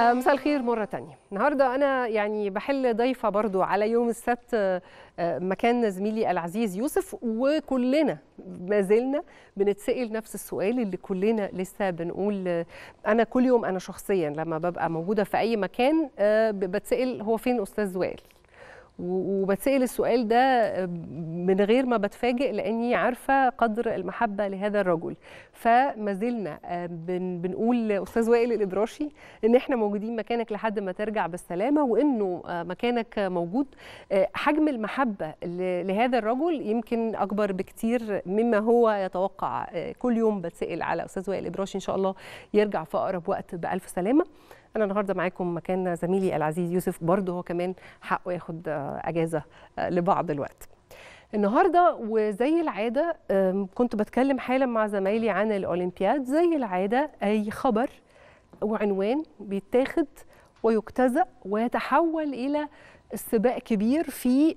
آه، مساء الخير مرة تانية. النهاردة أنا يعني بحل ضيفة برضو على يوم السبت آه، مكان زميلي العزيز يوسف وكلنا ما زلنا بنتسأل نفس السؤال اللي كلنا لسه بنقول آه، أنا كل يوم أنا شخصيا لما ببقى موجودة في أي مكان بتسأل هو فين أستاذ وائل؟ و- وبتسأل السؤال ده من غير ما بتفاجئ لأني عارفة قدر المحبة لهذا الرجل. فما زلنا آه، بن بنقول لأستاذ وائل الإبراشي إن إحنا موجودين مكانك لحد ما ترجع بالسلامة وإنه آه، مكانك موجود. آه، حجم المحبة ل- لهذا الرجل يمكن أكبر بكتير مما هو يتوقع. كل يوم بتسأل على أستاذ وائل الإبراشي إن شاء الله يرجع في أقرب وقت بألف سلامة. أنا النهارده معاكم مكان زميلي العزيز يوسف برضه هو كمان حقه ياخد آه، أجازة آه، لبعض الوقت. النهارده وزي العادة كنت بتكلم حالا مع زمايلي عن الأولمبياد. زي العادة أي خبر وعنوان بيتاخد ويجتزأ ويتحول إلى سباق كبير في.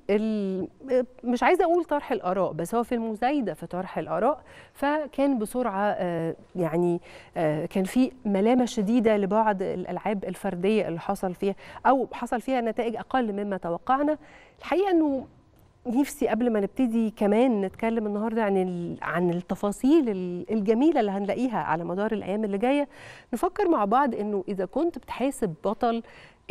مش عايزة أقول طرح الآراء بس هو في المزايده في طرح الآراء فكان بسرعة آه، يعني آه، كان في ملامة شديدة لبعض الألعاب الفردية اللي حصل فيها أو حصل فيها نتائج أقل مما توقعنا الحقيقة إنه نفسي قبل ما نبتدي كمان نتكلم النهارده عن عن التفاصيل ال- الجميلة اللي هنلاقيها على مدار الأيام اللي جاية نفكر مع بعض إنه إذا كنت بتحاسب بطل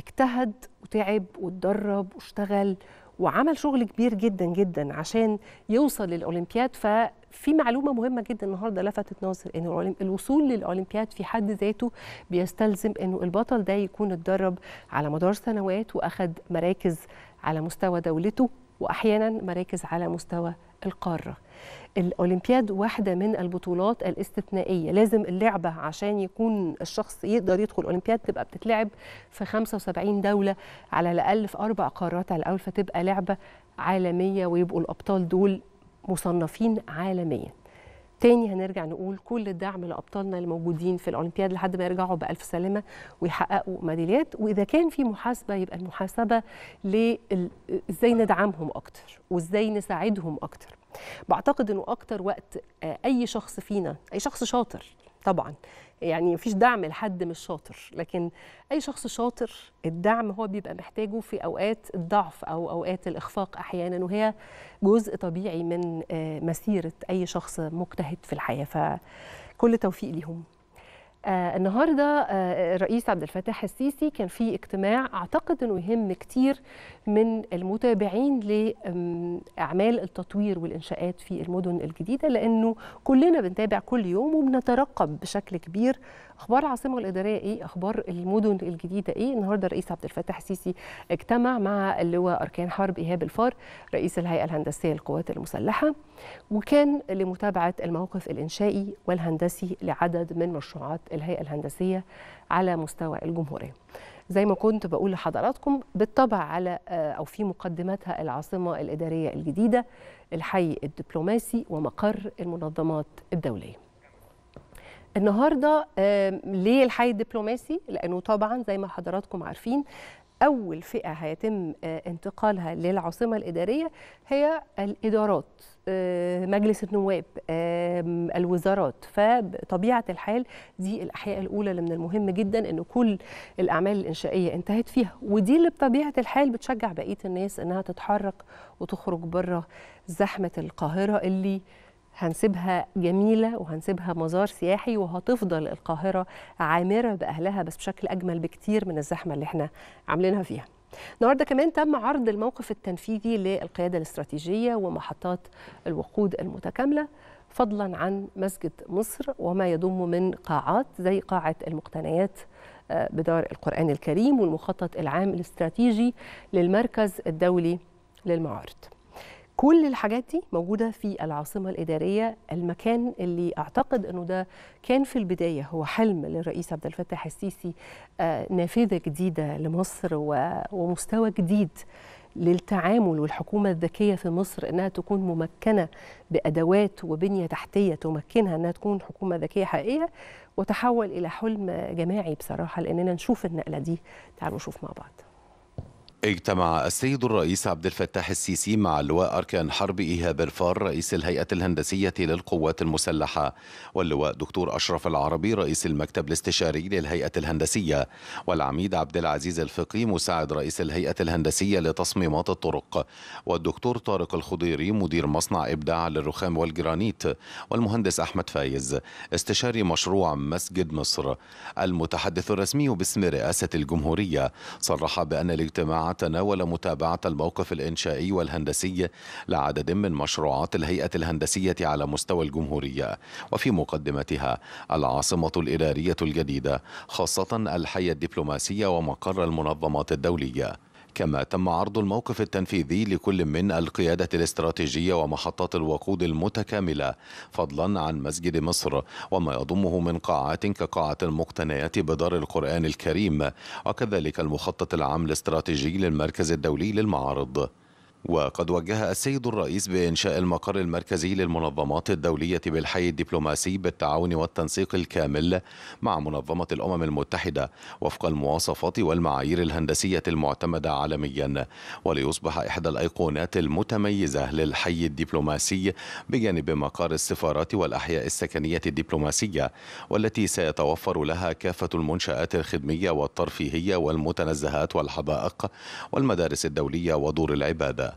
اجتهد وتعب واتدرب واشتغل وعمل شغل كبير جدا جدا عشان يوصل للأولمبياد. ففي معلومة مهمة جدا النهارده لفتت نظر ان الوصول للأولمبياد في حد ذاته بيستلزم إنه البطل ده يكون اتدرب على مدار سنوات وأخد مراكز على مستوى دولته واحيانا مراكز على مستوى القارة. الأولمبياد واحدة من البطولات الاستثنائية. لازم اللعبة عشان يكون الشخص يقدر يدخل أولمبياد تبقى بتتلعب في 75 دولة على الأقل في أربع قارات. على الأقل فتبقى لعبة عالمية ويبقوا الأبطال دول مصنفين عالميا. تاني هنرجع نقول كل الدعم لأبطالنا الموجودين في الأولمبياد لحد ما يرجعوا بألف سلامة ويحققوا ميداليات. وإذا كان في محاسبة يبقى المحاسبة إزاي ندعمهم أكتر وإزاي نساعدهم أكتر. بعتقد إنه أكتر وقت آه، أي شخص فينا أي شخص شاطر طبعا يعني مفيش دعم لحد مش شاطر لكن أي شخص شاطر الدعم هو بيبقى محتاجه في أوقات الضعف أو أوقات الإخفاق أحيانا وهي جزء طبيعي من آه، مسيرة أي شخص مجتهد في الحياة. فكل توفيق ليهم. آه النهارده آه الرئيس عبد الفتاح السيسي كان في اجتماع أعتقد إنه يهم كتير من المتابعين لأعمال التطوير والإنشاءات في المدن الجديدة لأنه كلنا بنتابع كل يوم وبنترقب بشكل كبير أخبار العاصمة الإدارية إيه؟ أخبار المدن الجديدة إيه؟ النهارده الرئيس عبد الفتاح السيسي اجتمع مع اللواء أركان حرب إيهاب الفار رئيس الهيئة الهندسية للقوات المسلحة وكان لمتابعة الموقف الإنشائي والهندسي لعدد من مشروعات الهيئة الهندسية على مستوى الجمهورية. زي ما كنت بقول لحضراتكم بالطبع على آه، أو في مقدمتها العاصمة الإدارية الجديدة الحي الدبلوماسي ومقر المنظمات الدولية. النهارده ليه الحي الدبلوماسي؟ لأنه طبعا زي ما حضراتكم عارفين أول فئة هيتم آه، انتقالها للعاصمة الإدارية هي الإدارات آه، مجلس النواب الوزارات فبطبيعة الحال دي الأحياء الأولى اللي من المهم جدا إن كل الأعمال الإنشائية انتهت فيها ودي اللي بطبيعة الحال بتشجع بقية الناس إنها تتحرك وتخرج بره زحمة القاهرة اللي هنسيبها جميلة وهنسيبها مزار سياحي وهتفضل القاهرة عامرة بأهلها بس بشكل أجمل بكتير من الزحمة اللي إحنا عاملينها فيها. النهارده كمان تم عرض الموقف التنفيذي للقيادة الاستراتيجية ومحطات الوقود المتكاملة فضلا عن مسجد مصر وما يضم من قاعات زي قاعة المقتنيات آه، بدار القرآن الكريم والمخطط العام الاستراتيجي للمركز الدولي للمعارض. كل الحاجات دي موجودة في العاصمة الإدارية. المكان اللي أعتقد أنه ده كان في البداية هو حلم للرئيس عبد الفتاح السيسي آه، نافذة جديدة لمصر ومستوى جديد للتعامل والحكومة الذكية في مصر أنها تكون ممكنة بأدوات وبنية تحتية تمكنها أنها تكون حكومة ذكية حقيقية وتحول إلى حلم جماعي بصراحة لأننا نشوف النقلة دي. تعالوا نشوف مع بعض. اجتمع السيد الرئيس عبد الفتاح السيسي مع اللواء أركان حرب إيهاب الفار رئيس الهيئة الهندسية للقوات المسلحة. واللواء دكتور أشرف العربي رئيس المكتب الاستشاري للهيئة الهندسية. والعميد عبد العزيز الفقي مساعد رئيس الهيئة الهندسية لتصميمات الطرق. والدكتور طارق الخضيري مدير مصنع إبداع للرخام والجرانيت. والمهندس أحمد فايز استشاري مشروع مسجد مصر. المتحدث الرسمي باسم رئاسة الجمهورية صرح بأن الاجتماع تناول متابعة الموقف الإنشائي والهندسي لعدد من مشروعات الهيئة الهندسية على مستوى الجمهورية وفي مقدمتها العاصمة الإدارية الجديدة خاصة الحي الدبلوماسي ومقر المنظمات الدولية. كما تم عرض الموقف التنفيذي لكل من القيادة الاستراتيجية ومحطات الوقود المتكاملة فضلا عن مسجد مصر وما يضمه من قاعات كقاعة المقتنيات بدار القرآن الكريم وكذلك المخطط العام الاستراتيجي للمركز الدولي للمعارض. وقد وجه السيد الرئيس بإنشاء المقر المركزي للمنظمات الدولية بالحي الدبلوماسي بالتعاون والتنسيق الكامل مع منظمة الأمم المتحدة وفق المواصفات والمعايير الهندسية المعتمدة عالميا وليصبح إحدى الأيقونات المتميزة للحي الدبلوماسي بجانب مقار السفارات والأحياء السكنية الدبلوماسية والتي سيتوفر لها كافة المنشآت الخدمية والترفيهية والمتنزهات والحدائق والمدارس الدولية ودور العبادة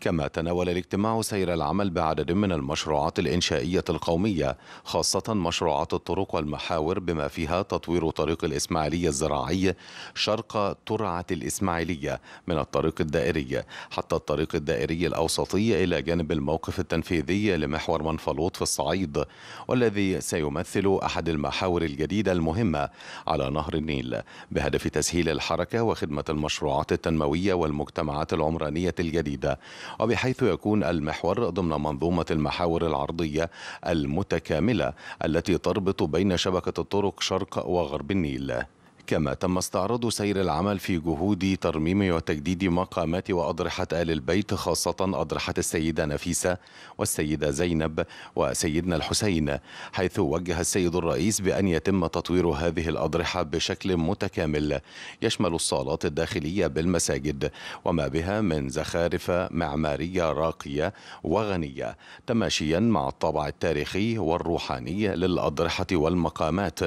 كما تناول الاجتماع سير العمل بعدد من المشروعات الإنشائية القومية خاصة مشروعات الطرق والمحاور بما فيها تطوير طريق الإسماعيلية الزراعي شرق ترعة الإسماعيلية من الطريق الدائري حتى الطريق الدائري الأوسطي إلى جانب الموقف التنفيذي لمحور منفلوط في الصعيد والذي سيمثل أحد المحاور الجديدة المهمة على نهر النيل. بهدف تسهيل الحركة وخدمة المشروعات التنموية والمجتمعات العمرانية الجديدة وبحيث يكون المحور ضمن منظومة المحاور العرضية المتكاملة التي تربط بين شبكة الطرق شرق وغرب النيل. كما تم استعراض سير العمل في جهود ترميم وتجديد مقامات وأضرحة آل البيت خاصة أضرحة السيدة نفيسة والسيدة زينب وسيدنا الحسين حيث وجه السيد الرئيس بأن يتم تطوير هذه الأضرحة بشكل متكامل يشمل الصالات الداخلية بالمساجد وما بها من زخارف معمارية راقية وغنية تماشيا مع الطابع التاريخي والروحاني للأضرحة والمقامات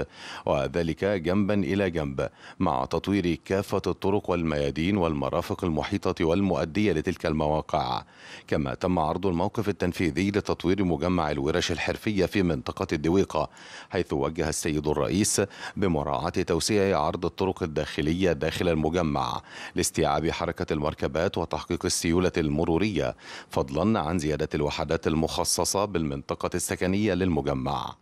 وذلك جنبا إلى جنب الجنب مع تطوير كافة الطرق والميادين والمرافق المحيطة والمؤدية لتلك المواقع. كما تم عرض الموقف التنفيذي لتطوير مجمع الورش الحرفية في منطقة الدويقة حيث وجه السيد الرئيس بمراعاة توسيع عرض الطرق الداخلية داخل المجمع لاستيعاب حركة المركبات وتحقيق السيولة المرورية فضلا عن زيادة الوحدات المخصصة بالمنطقة السكنية للمجمع.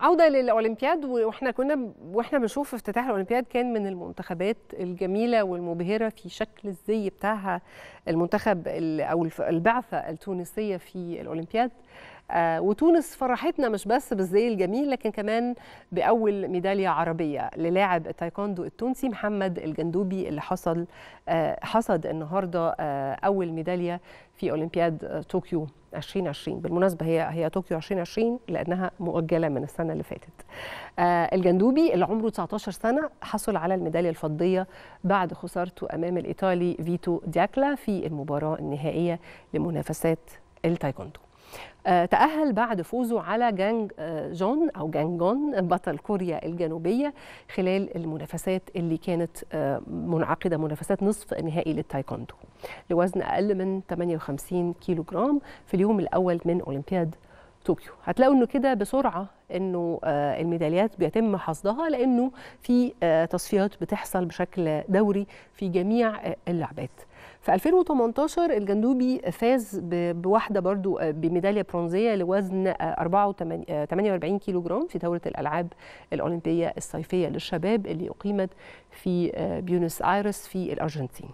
عودة للأولمبياد وإحنا كنا وإحنا بنشوف افتتاح الأولمبياد كان من المنتخبات الجميلة والمبهرة في شكل الزي بتاعها المنتخب أو البعثة التونسية في الأولمبياد. آه وتونس فرحتنا مش بس بالزي الجميل لكن كمان بأول ميدالية عربية للاعب التايكوندو التونسي محمد الجندوبي اللي حصل آه حصد النهارده آه أول ميدالية في أولمبياد طوكيو 2020 بالمناسبة هي هي طوكيو 2020 لأنها مؤجلة من السنة اللي فاتت. آه الجندوبي اللي عمره 19 سنة حصل على الميدالية الفضية بعد خسارته أمام الإيطالي فيتو دياكلا في المباراة النهائية لمنافسات التايكوندو. تأهل بعد فوزه على جانج آه جون أو جانجون بطل كوريا الجنوبية خلال المنافسات اللي كانت آه منعقدة منافسات نصف نهائي للتايكوندو. لوزن أقل من 58 كيلو جرام في اليوم الأول من أولمبياد طوكيو. هتلاقوا إنه كده بسرعة إنه الميداليات بيتم حصدها لإنه في تصفيات بتحصل بشكل دوري في جميع اللعبات. في 2018 الجندوبي فاز بواحدة برضو بميدالية برونزية لوزن 48 كيلو جرام في دورة الألعاب الأولمبية الصيفية للشباب اللي أقيمت في بيونس آيرس في الأرجنتين.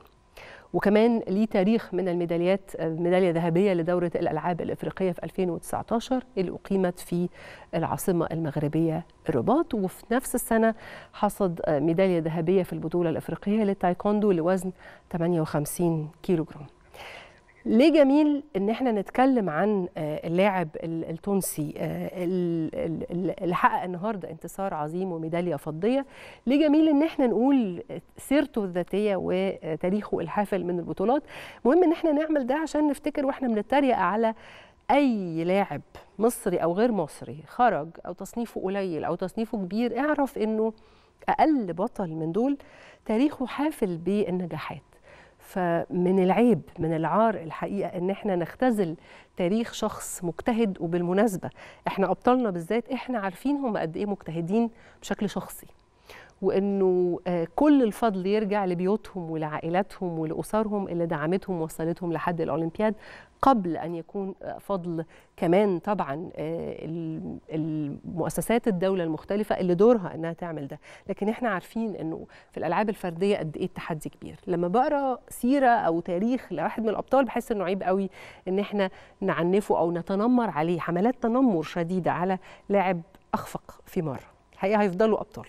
وكمان ليه تاريخ من الميداليات ميدالية ذهبية لدورة الألعاب الإفريقية في 2019 اللي أقيمت في العاصمة المغربية الرباط وفي نفس السنة حصد ميدالية ذهبية في البطولة الإفريقية للتايكوندو لوزن 58 كيلو جرام ليه جميل إن إحنا نتكلم عن اللاعب التونسي اللي حقق النهارده انتصار عظيم وميدالية فضية. ليه جميل إن إحنا نقول سيرته الذاتية وتاريخه الحافل من البطولات. مهم إن إحنا نعمل ده عشان نفتكر وإحنا بنتريق على أي لاعب مصري أو غير مصري خرج أو تصنيفه قليل أو تصنيفه كبير اعرف إنه أقل بطل من دول تاريخه حافل بالنجاحات. فمن العيب من العار الحقيقة إن إحنا نختزل تاريخ شخص مجتهد وبالمناسبة. إحنا أبطالنا بالذات إحنا عارفين هم قد إيه مجتهدين بشكل شخصي. وإنه كل الفضل يرجع لبيوتهم ولعائلاتهم ولأسرهم اللي دعمتهم ووصلتهم لحد الأولمبياد قبل أن يكون فضل كمان طبعا المؤسسات الدولة المختلفة اللي دورها إنها تعمل ده. لكن إحنا عارفين إنه في الألعاب الفردية قد إيه التحدي كبير. لما بقرأ سيرة أو تاريخ لواحد من الأبطال بحس إنه عيب قوي إن إحنا نعنفه أو نتنمر عليه. حملات تنمر شديدة على لاعب أخفق في مرة. الحقيقة هيفضلوا أبطال.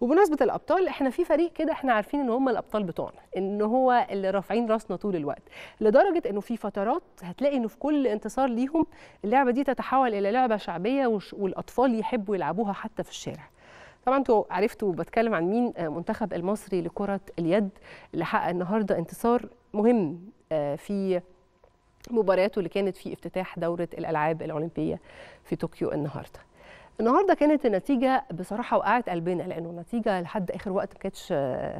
وبمناسبة الأبطال إحنا في فريق كده إحنا عارفين إن هم الأبطال بتوعنا إن هو اللي رافعين راسنا طول الوقت لدرجة إنه في فترات هتلاقي إنه في كل انتصار ليهم اللعبة دي تتحول إلى لعبة شعبية والأطفال يحبوا يلعبوها حتى في الشارع. طبعا أنتوا عرفتوا بتكلم عن مين منتخب المصري لكرة اليد اللي حقق النهارده انتصار مهم في مبارياته اللي كانت في افتتاح دورة الألعاب الأولمبية في طوكيو النهارده. النهارده كانت النتيجة بصراحة وقعت قلبنا لأنه النتيجة لحد آخر وقت ما كانتش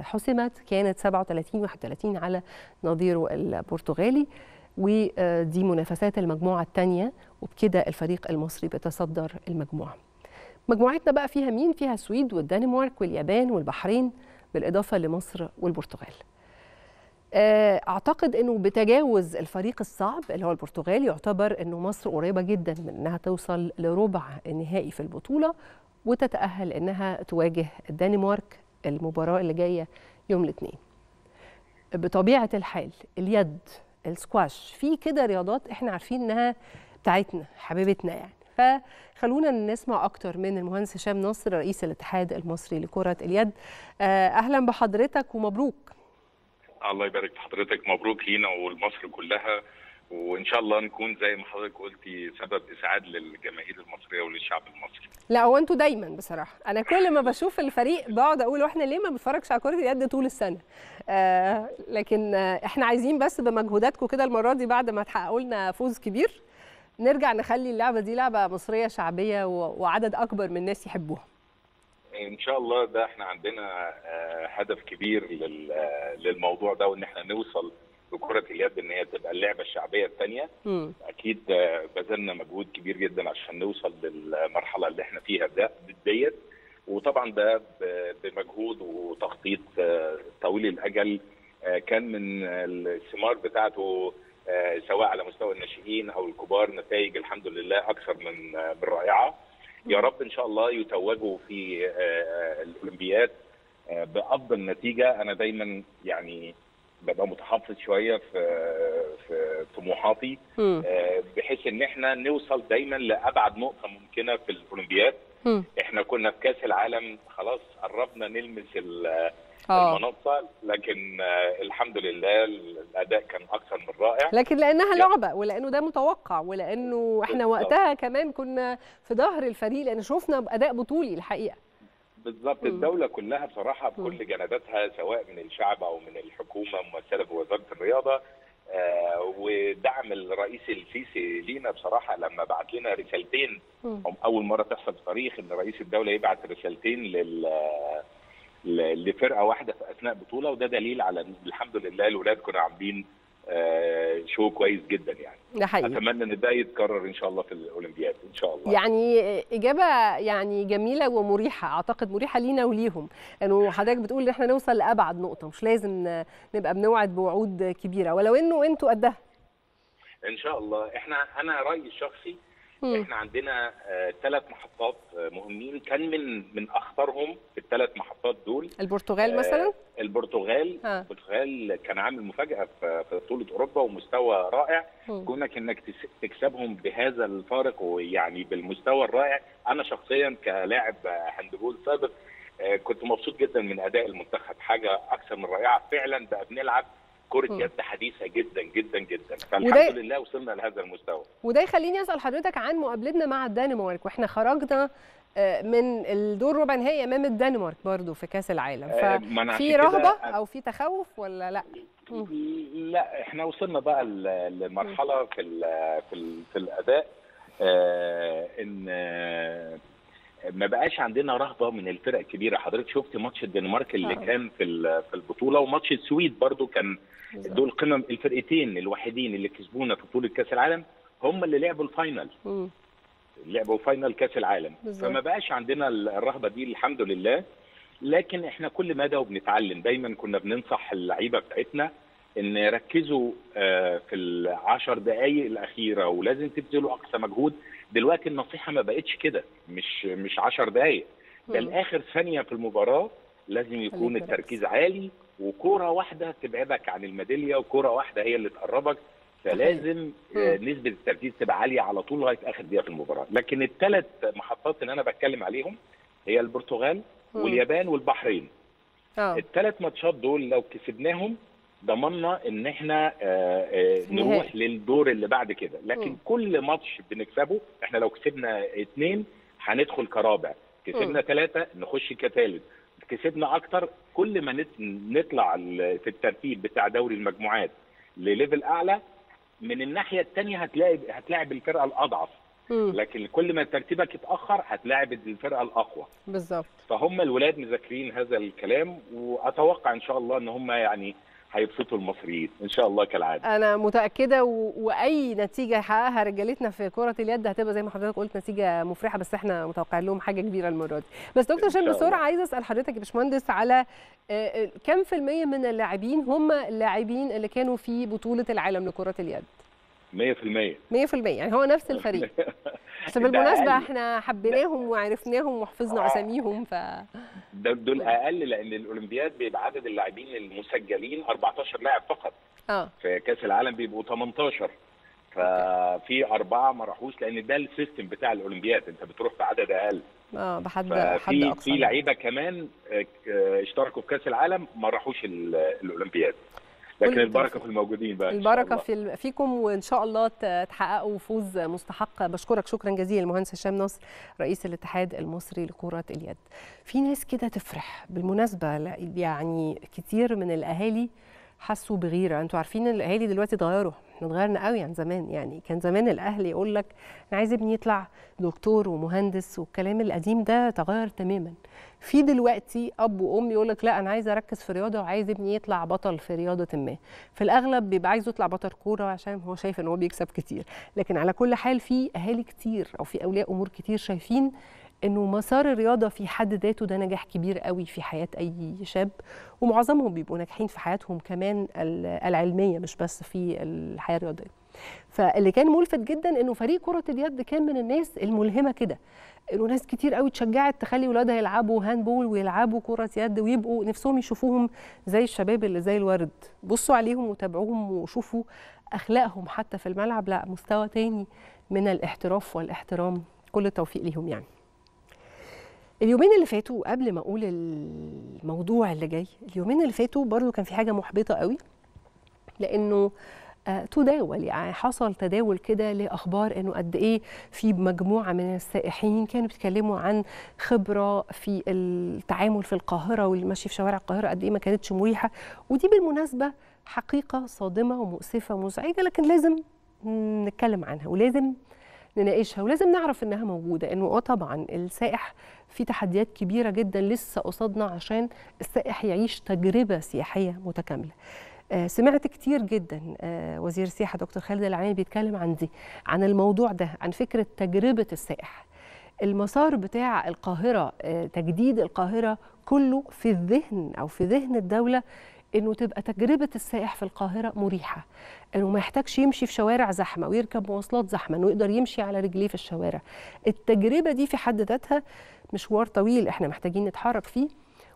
حسمت كانت 37 31 على نظيره البرتغالي ودي منافسات المجموعة الثانية وبكده الفريق المصري بيتصدر المجموعة. مجموعتنا بقى فيها مين؟ فيها السويد والدنمارك واليابان والبحرين بالإضافة لمصر والبرتغال. أعتقد إنه بتجاوز الفريق الصعب اللي هو البرتغال. يعتبر إنه مصر قريبة جدا من إنها توصل لربع النهائي في البطولة وتتأهل إنها تواجه الدنمارك المباراة اللي جاية يوم الاثنين. بطبيعة الحال اليد السكواش في كده رياضات إحنا عارفين إنها بتاعتنا حبيبتنا يعني. فخلونا نسمع أكتر من المهندس هشام نصر رئيس الاتحاد المصري لكرة اليد. أهلا بحضرتك ومبروك. الله يبارك في حضرتك. مبروك لينا ولمصر كلها. وإن شاء الله نكون زي ما حضرتك قلتي سبب إسعاد للجماهير المصرية وللشعب المصري. لا هو أنتوا دايما بصراحة. أنا كل ما بشوف الفريق بقعد أقول وإحنا ليه ما بنتفرجش على كرة اليد طول السنة؟ آه لكن آه إحنا عايزين بس بمجهوداتكم كده المرة دي بعد ما تحققوا لنا فوز كبير نرجع نخلي اللعبة دي لعبة مصرية شعبية وعدد أكبر من الناس يحبوها. إن شاء الله ده إحنا عندنا هدف كبير للموضوع ده وإن إحنا نوصل بكره اليد إن هي تبقى اللعبة الشعبية الثانية أكيد بذلنا مجهود كبير جدا عشان نوصل للمرحلة اللي إحنا فيها ده ديت. وطبعا ده بمجهود وتخطيط طويل الأجل. كان من الثمار بتاعته سواء على مستوى الناشئين أو الكبار نتائج الحمد لله أكثر من من رائعة. يا رب إن شاء الله يتوجوا في الأولمبياد بأفضل نتيجة. أنا دايما يعني ببقى متحفظ شوية في في طموحاتي بحيث إن إحنا نوصل دايما لأبعد نقطة ممكنة في الأولمبياد. إحنا كنا في كأس العالم خلاص قربنا نلمس المنصة لكن الحمد لله الأداء كان أكثر من رائع. لكن لأنها لعبة ولأنه ده متوقع ولأنه إحنا وقتها كمان كنا في ظهر الفريق لأن شفنا أداء بطولي الحقيقة. بالظبط. الدولة كلها بصراحة بكل جنباتها سواء من الشعب أو من الحكومة ممثلة بوزارة الرياضة. آه ودعم الرئيس السيسي لينا بصراحة لما بعت لنا رسالتين أول مرة تحصل في التاريخ إن رئيس الدولة يبعت رسالتين لل لفرقة واحدة في أثناء بطولة وده دليل على إن الحمد لله الولاد كانوا عاملين آه شو كويس جدا يعني. ده حقيقي. أتمنى إن ده يتكرر إن شاء الله في الأولمبياد إن شاء الله. يعني إجابة يعني جميلة ومريحة أعتقد مريحة لينا وليهم. إنه حضرتك بتقول إن إحنا نوصل لأبعد نقطة مش لازم نبقى بنوعد بوعود كبيرة ولو إنه أنتوا قدها. إن شاء الله. إحنا أنا رأيي الشخصي م. إحنا عندنا ثلاث آه محطات آه مهمين. كان من من أخطرهم في الثلاث محطات دول البرتغال آه مثلا؟ البرتغال. ها. البرتغال كان عامل مفاجأة في بطولة أوروبا ومستوى رائع. كونك إنك تكسبهم بهذا الفارق ويعني بالمستوى الرائع. أنا شخصيا كلاعب هاندبول سابق كنت مبسوط جدا من أداء المنتخب. حاجة أكثر من رائعة. فعلا بقى بنلعب كرة. يد حديثة جدا جدا جدا. وده- فالحمد لله وصلنا لهذا المستوى. وده يخليني أسأل حضرتك عن مقابلتنا مع الدنمارك. وإحنا خرجنا آه، من الدور ربع نهائي أمام الدنمارك برضو في كأس العالم. آه، ففي رهبة أو في تخوف ولا لأ. لا إحنا وصلنا بقى لمرحلة في ال في ال في الأداء آه إن ما بقاش عندنا رهبة من الفرق الكبيرة حضرتك شفت ماتش الدنمارك اللي آه. كان في في البطولة وماتش السويد برضو كان دول قمم الفرقتين الوحيدين اللي كسبونا في بطولة كأس العالم هم اللي لعبوا ال final مم. لعبوا final كأس العالم بالظبط. فما بقاش عندنا الرهبة دي الحمد لله لكن إحنا كل مدى وبنتعلم دايما كنا بننصح اللعيبة بتاعتنا إن ركزوا آه، في العشر دقائق الأخيرة ولازم تبذلوا أقصى مجهود دلوقتي النصيحة ما بقتش كده مش مش 10 دقائق ده. الآخر ثانية في المباراة لازم يكون التركيز عالي وكوره واحدة تبعدك عن الميدالية وكوره واحدة هي اللي تقربك. فلازم آه، نسبة التركيز تبقى عالية على طول لغاية آخر دقيقة في المباراة. لكن الثلاث محطات اللي أنا بتكلم عليهم هي البرتغال. واليابان والبحرين. آه. الثلاث ماتشات دول لو كسبناهم ضمننا إن إحنا آه، آه،. نروح للدور اللي بعد كده. لكن. كل ماتش بنكسبه إحنا لو كسبنا اثنين هندخل كرابع. كسبنا ثلاثة نخش كثالث كسبنا أكتر كل ما نطلع في الترتيب بتاع دوري المجموعات لليفل أعلى من الناحية الثانية هتلاقي هتلاعب الفرقة الأضعف. مم. لكن كل ما ترتيبك يتأخر هتلاعب الفرقة الأقوى. بالظبط. فهم الولاد مذاكرين هذا الكلام وأتوقع إن شاء الله إن هم يعني هيبسطوا المصريين. إن شاء الله كالعادة. أنا متأكدة و... وأي نتيجة يحققها رجالتنا في كرة اليد هتبقى زي ما حضرتك قلت نتيجة مفرحة بس إحنا متوقعين لهم حاجة كبيرة المرة دي. بس دكتور هشام بسرعة. عايزة أسأل حضرتك يا باشمهندس على آه، آه، كم في المية من اللاعبين هم اللاعبين اللي كانوا في بطولة العالم لكرة اليد؟ 100% 100% يعني هو نفس الفريق. بس بالمناسبة إحنا حبيناهم وعرفناهم وحفظنا آه. أساميهم ف ده- دول أقل لأن الأولمبياد بيبقى عدد اللاعبين المسجلين 14 لاعب فقط. آه. في كأس العالم بيبقوا 18 ففي أربعة ما راحوش لأن ده السيستم بتاع الأولمبياد. أنت بتروح بعدد أقل. آه بحد حد أقصى في لعيبة كمان آه، اشتركوا في كأس العالم ما راحوش ال- الأولمبياد. لكن البركة. في الموجودين بقى البركة. في فيكم وإن شاء الله تحققوا فوز مستحق بشكرك شكرا جزيلا المهندس هشام نصر رئيس الاتحاد المصري لكرة اليد في ناس كده تفرح بالمناسبة يعني كتير من الأهالي حسوا بغيرة أنتوا عارفين الأهالي دلوقتي اتغيروا إحنا اتغيرنا قوي عن زمان. يعني كان زمان الأهل يقول لك أنا عايز ابني يطلع دكتور ومهندس والكلام القديم ده تغير تماما. في دلوقتي أب وأم يقول لك لا أنا عايز أركز في رياضة وعايز ابني يطلع بطل في رياضة ما. في الأغلب بيبقى عايز يطلع بطل كورة عشان هو شايف إن هو بيكسب كتير. لكن على كل حال في أهالي كتير أو في أولياء أمور كتير شايفين إنه مسار الرياضة في حد ذاته ده نجاح كبير قوي في حياة أي شاب ومعظمهم بيبقوا ناجحين في حياتهم كمان ال- العلمية مش بس في الحياة الرياضية. فاللي كان ملفت جدا إنه فريق كرة اليد كان من الناس الملهمة كده إنه ناس كتير قوي اتشجعت تخلي ولادها يلعبوا هاندبول ويلعبوا كرة يد ويبقوا نفسهم يشوفوهم زي الشباب اللي زي الورد. بصوا عليهم وتابعوهم وشوفوا أخلاقهم حتى في الملعب لا مستوى تاني من الاحتراف والاحترام. كل التوفيق ليهم يعني. اليومين اللي فاتوا قبل ما أقول الموضوع اللي جاي اليومين اللي فاتوا برضو كان في حاجة محبطة قوي لأنه آه، تداول يعني حصل تداول كده لأخبار إنه قد إيه في مجموعة من السائحين كانوا بيتكلموا عن خبرة في التعامل في القاهرة والمشي في شوارع القاهرة قد إيه ما كانتش مريحة. ودي بالمناسبة حقيقة صادمة ومؤسفة ومزعجة لكن لازم نتكلم عنها ولازم نناقشها ولازم نعرف إنها موجودة إنه آه طبعا السائح في تحديات كبيرة جدا لسه قصادنا عشان السائح يعيش تجربة سياحية متكاملة. آه، سمعت كتير جدا آه، وزير السياحه دكتور خالد العيني بيتكلم عن دي عن الموضوع ده عن فكرة تجربة السائح. المسار بتاع القاهرة آه، تجديد القاهرة كله في الذهن أو في ذهن الدولة إنه تبقى تجربة السائح في القاهرة مريحة إنه ما يحتاجش يمشي في شوارع زحمة ويركب مواصلات زحمة إنه يقدر يمشي على رجليه في الشوارع. التجربة دي في حد ذاتها مشوار طويل إحنا محتاجين نتحرك فيه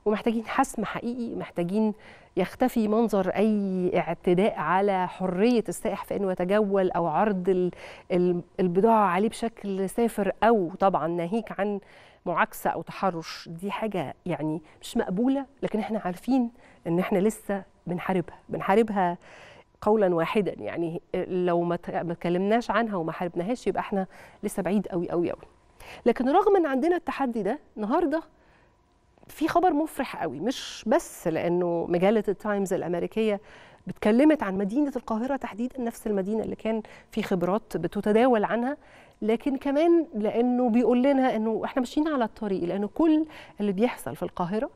ومحتاجين حسم حقيقي محتاجين يختفي منظر أي اعتداء على حرية السائح في إنه يتجول أو عرض ال- ال- البضاعة عليه بشكل سافر أو طبعا ناهيك عن معاكسة أو تحرش. دي حاجة يعني مش مقبولة لكن إحنا عارفين إن إحنا لسه بنحاربها بنحاربها قولا واحدا. يعني لو ما اتكلمناش عنها وما حاربناهاش يبقى إحنا لسه بعيد قوي قوي قوي لكن رغم إن عندنا التحدي ده النهارده في خبر مفرح قوي مش بس لأنه مجلة التايمز الأمريكية اتكلمت عن مدينة القاهرة تحديدا نفس المدينة اللي كان في خبرات بتتداول عنها لكن كمان لأنه بيقول لنا إنه إحنا ماشيين على الطريق لأنه كل اللي بيحصل في القاهرة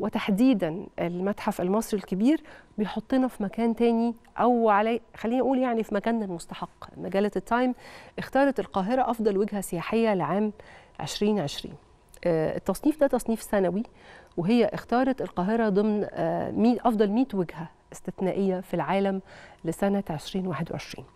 وتحديدا المتحف المصري الكبير بيحطنا في مكان تاني أو علي خليني أقول يعني في مكاننا المستحق. مجلة التايم اختارت القاهرة أفضل وجهة سياحية لعام 2020 التصنيف ده تصنيف سنوي وهي اختارت القاهرة ضمن أفضل 100 وجهة استثنائية في العالم لسنة 2021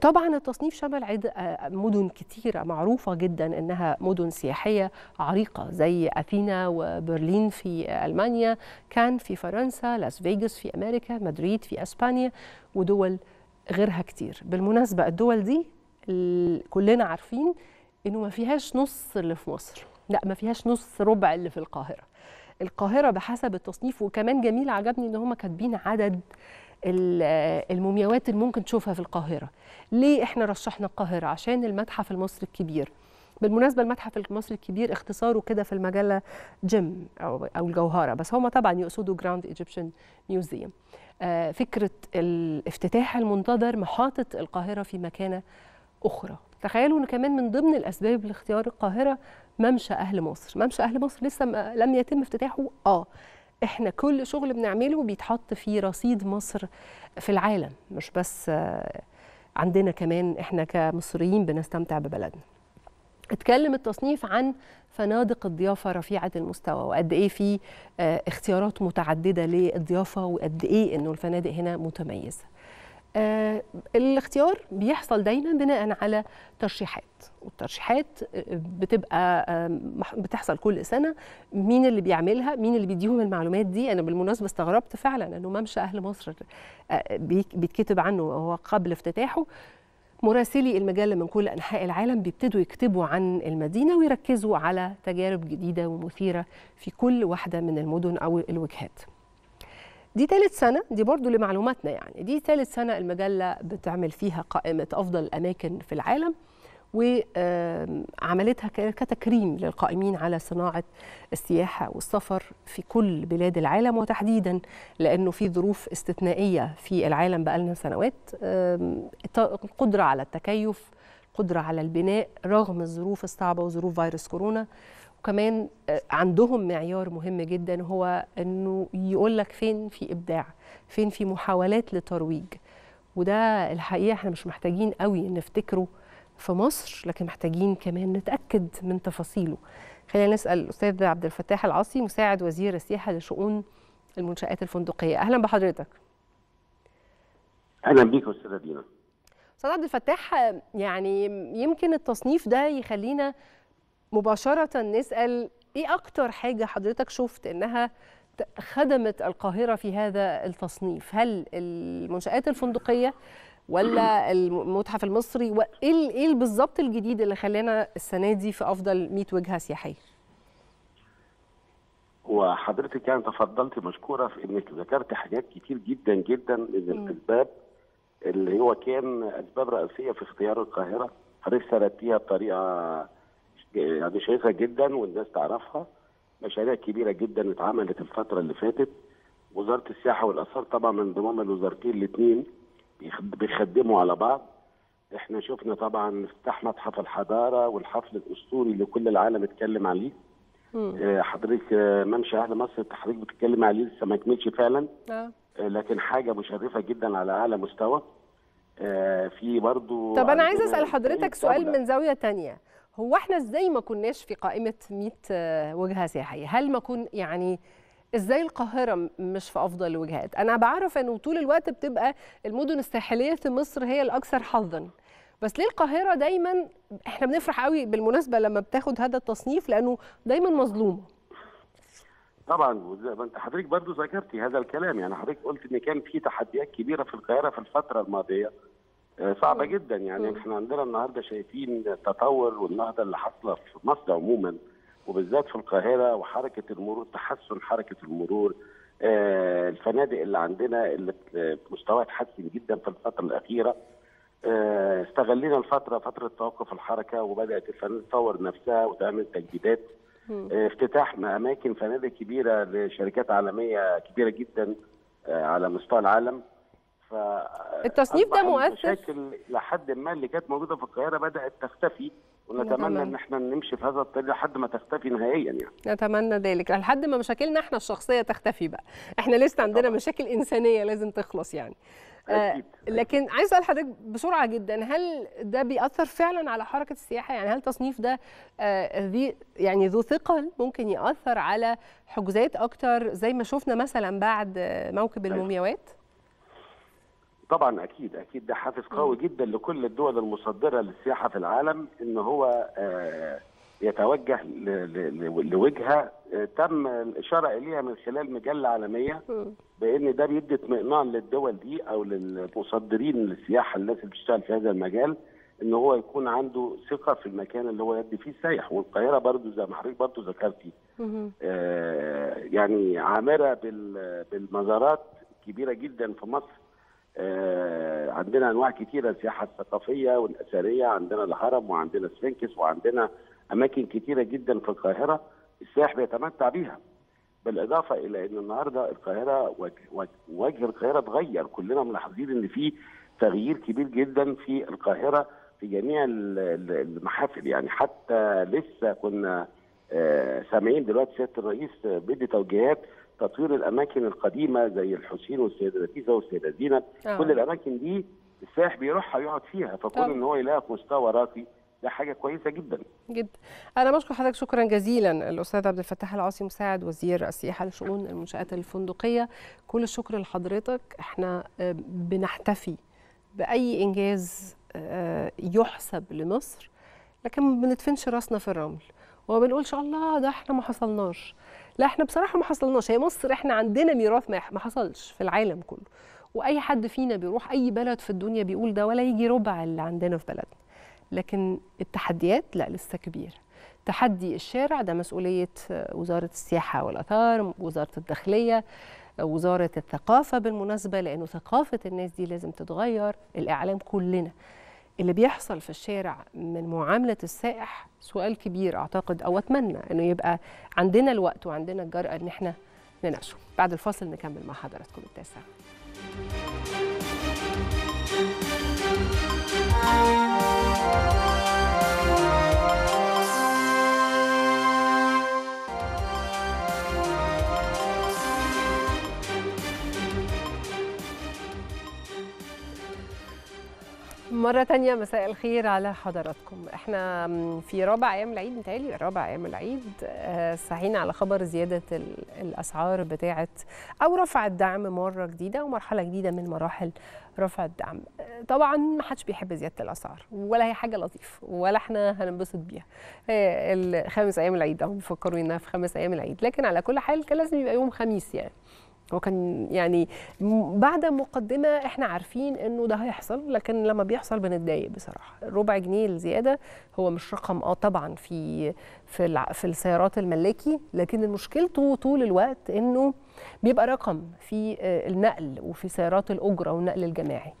طبعا التصنيف شمل عدة مدن كتيرة معروفة جدا إنها مدن سياحية عريقة زي أثينا وبرلين في ألمانيا كان في فرنسا لاس فيغاس في أمريكا مدريد في إسبانيا ودول غيرها كتير. بالمناسبة الدول دي كلنا عارفين إنه ما فيهاش نص اللي في مصر. لا ما فيهاش نص ربع اللي في القاهرة. القاهرة بحسب التصنيف وكمان جميل عجبني إن هم كاتبين عدد المومياوات اللي ممكن تشوفها في القاهرة. ليه إحنا رشحنا القاهرة؟ عشان المتحف المصري الكبير. بالمناسبة المتحف المصري الكبير اختصاره كده في المجلة GEM أو, أو الجوهرة بس هم طبعا يقصدوا Grand Egyptian ميوزيوم فكرة الافتتاح المنتظر محاطة القاهرة في مكانة أخرى. تخيلوا إن كمان من ضمن الأسباب لاختيار القاهرة ممشى أهل مصر. ممشى أهل مصر لسه لم يتم افتتاحه؟ آه. إحنا كل شغل بنعمله بيتحط في رصيد مصر في العالم مش بس عندنا كمان إحنا كمصريين بنستمتع ببلدنا. اتكلم التصنيف عن فنادق الضيافة رفيعة المستوى وقد إيه في اختيارات متعددة للضيافة وقد إيه إنه الفنادق هنا متميزة. آه الاختيار بيحصل دايما بناء على ترشيحات. والترشيحات بتبقى آه بتحصل كل سنة. مين اللي بيعملها؟ مين اللي بيديهم المعلومات دي؟ أنا بالمناسبة استغربت فعلا إنه ممشى أهل مصر آه بيتكتب عنه وهو قبل افتتاحه. مراسلي المجله من كل أنحاء العالم بيبتدوا يكتبوا عن المدينة ويركزوا على تجارب جديدة ومثيرة في كل واحدة من المدن أو الوجهات. دي ثالث سنة دي برضو لمعلوماتنا يعني. دي ثالث سنة المجلة بتعمل فيها قائمة أفضل الأماكن في العالم وعملتها كتكريم للقائمين على صناعة السياحة والسفر في كل بلاد العالم وتحديدا لأنه في ظروف استثنائية في العالم بقالنا سنوات. القدرة على التكيف القدرة على البناء رغم الظروف الصعبة وظروف فيروس كورونا. وكمان عندهم معيار مهم جدا هو إنه يقول لك فين في إبداع فين في محاولات لترويج. وده الحقيقة إحنا مش محتاجين قوي نفتكره في مصر لكن محتاجين كمان نتأكد من تفاصيله. خلينا نسأل الأستاذ عبد الفتاح العاصي مساعد وزير السياحة لشؤون المنشآت الفندقية. أهلا بحضرتك. أهلا بيك أستاذة دينا. أستاذ عبد الفتاح يعني يمكن التصنيف ده يخلينا مباشرة نسأل إيه أكتر حاجة حضرتك شفت إنها خدمت القاهرة في هذا التصنيف؟ هل المنشآت الفندقية ولا المتحف المصري؟ وإيه إيه بالظبط الجديد اللي خلانا السنة دي في أفضل 100 وجهة سياحية؟ وحضرتك يعني تفضلت مشكورة في إنك ذكرت حاجات كتير جدا جدا من الأسباب اللي هو كان أسباب رئيسية في اختيار القاهرة. حضرتك سردتيها بطريقة يعني شايفها جدا والناس تعرفها. مشاريع كبيرة جدا اتعملت الفترة اللي فاتت. وزارة السياحة والآثار طبعا من ضمن الوزارتين الاثنين بيخدموا على بعض. إحنا شفنا طبعا افتتاح متحف الحضارة والحفل الأسطوري اللي كل العالم اتكلم عليه. آه حضرتك ممشى أهل مصر حضرتك بتتكلم عليه لسه ما كملش فعلا. آه. لكن حاجة مشرفة جدا على أعلى مستوى. في برضو طب أنا عايز أسأل حضرتك سؤال من زاوية تانية. هو إحنا إزاي ما كناش في قائمة 100 وجهة سياحية؟ هل ما كن يعني إزاي القاهرة مش في أفضل الوجهات؟ أنا بعرف انه طول الوقت بتبقى المدن الساحلية في مصر هي الأكثر حظا. بس ليه القاهرة دايما إحنا بنفرح قوي بالمناسبة لما بتاخد هذا التصنيف؟ لأنه دايما مظلومة. طبعا ما أنت حضرتك برضه ذكرتي هذا الكلام. يعني حضرتك قلت إن كان في تحديات كبيرة في القاهرة في الفترة الماضية. صعبة جدا. يعني إحنا عندنا النهارده شايفين التطور والنهضه اللي حاصلة في مصر عموما وبالذات في القاهرة وحركة المرور تحسن حركة المرور آه، الفنادق اللي عندنا اللي مستواها اتحسن جدا في الفترة الأخيرة. آه، استغلينا الفترة فترة توقف الحركة وبدأت الفنادق تطور نفسها وتعمل تجديدات. آه، افتتاح أماكن فنادق كبيرة لشركات عالمية كبيرة جدا آه، على مستوى العالم. ف التصنيف ده مؤثر؟ المشاكل لحد ما اللي كانت موجودة في القاهرة بدأت تختفي ونتمنى نتمنى. إن إحنا نمشي في هذا الطريق لحد ما تختفي نهائيا يعني نتمنى ذلك لحد ما مشاكلنا إحنا الشخصية تختفي بقى إحنا لسه عندنا طبعاً. مشاكل إنسانية لازم تخلص يعني آه، أكيد. لكن عايز أسأل حضرتك بسرعة جدا هل ده بيأثر فعلا على حركة السياحة يعني هل تصنيف ده آه، ذي يعني ذو ثقل ممكن يأثر على حجوزات أكتر زي ما شفنا مثلا بعد موكب أيوة. المومياوات طبعا أكيد أكيد ده حافز قوي جدا لكل الدول المصدرة للسياحة في العالم إن هو آه، يتوجه لوجهة آه، تم الإشارة إليها من خلال مجلة عالمية بإن ده بيدي اطمئنان للدول دي أو للمصدرين للسياحة الناس اللي بتشتغل في هذا المجال إن هو يكون عنده ثقة في المكان اللي هو يدي فيه السائح والقاهرة برضو زي ما حضرتك برضو ذكرتي آه، يعني عامرة بال- بالمزارات كبيرة جدا في مصر. عندنا أنواع كثيره السياحة الثقافية والأثرية عندنا الهرم وعندنا سفنكس وعندنا أماكن كثيره جدا في القاهرة السائح بيتمتع بيها. بالإضافة إلى إن النهارده القاهرة وجه, القاهرة اتغير. كلنا ملاحظين إن في تغيير كبير جدا في القاهرة في جميع ال- ال- المحافل. يعني حتى لسه كنا آه، سامعين دلوقتي سيادة الرئيس آه، بيدي توجيهات تطوير الأماكن القديمة زي الحسين والسيدة لطيفة والسيدة زينب. آه. كل الأماكن دي السائح بيروحها يقعد فيها فكون. إن هو يلاقي في مستوى راقي ده حاجة كويسة جدا. جدا. أنا بشكر حضرتك شكرا جزيلا. الأستاذ عبد الفتاح العاصي مساعد وزير السياحة لشؤون المنشآت الفندقية. كل الشكر لحضرتك. إحنا آه، بنحتفي بأي إنجاز آه، يحسب لمصر لكن ما بندفنش راسنا في الرمل. وما بنقولش الله ده إحنا ما حصلناش. لا إحنا بصراحة ما حصلناش. هي مصر إحنا عندنا ميراث ما حصلش في العالم كله. وأي حد فينا بيروح أي بلد في الدنيا بيقول ده ولا يجي ربع اللي عندنا في بلدنا. لكن التحديات لا لسه كبيره تحدي الشارع ده مسؤولية وزارة السياحة والآثار وزارة الداخلية وزارة الثقافة بالمناسبة لأنه ثقافة الناس دي لازم تتغير الإعلام كلنا. اللي بيحصل في الشارع من معاملة السائح سؤال كبير أعتقد أو أتمنى إنه يبقى عندنا الوقت وعندنا الجرأة إن إحنا نناقشه. بعد الفاصل نكمل مع حضراتكم التاسع مرة تانية مساء الخير على حضراتكم. إحنا في رابع أيام العيد متهيألي رابع أيام العيد. آه، سعينا على خبر زيادة ال- الأسعار بتاعة أو رفع الدعم مرة جديدة ومرحلة جديدة من مراحل رفع الدعم. آه، طبعا ما حدش بيحب زيادة الأسعار ولا هي حاجة لطيفة ولا إحنا هننبسط بيها. آه، الخمس أيام العيد اهو بيفكروا إنها في خمس أيام العيد. لكن على كل حال كان لازم يبقى يوم خميس يعني. هو كان يعني بعد مقدمة إحنا عارفين انه ده هيحصل لكن لما بيحصل بنتضايق بصراحة. الربع جنيه الزياده هو مش رقم آه طبعا في في في السيارات الملاكي لكن مشكلته طول الوقت انه بيبقى رقم في آه، النقل وفي سيارات الأجرة والنقل الجماعي.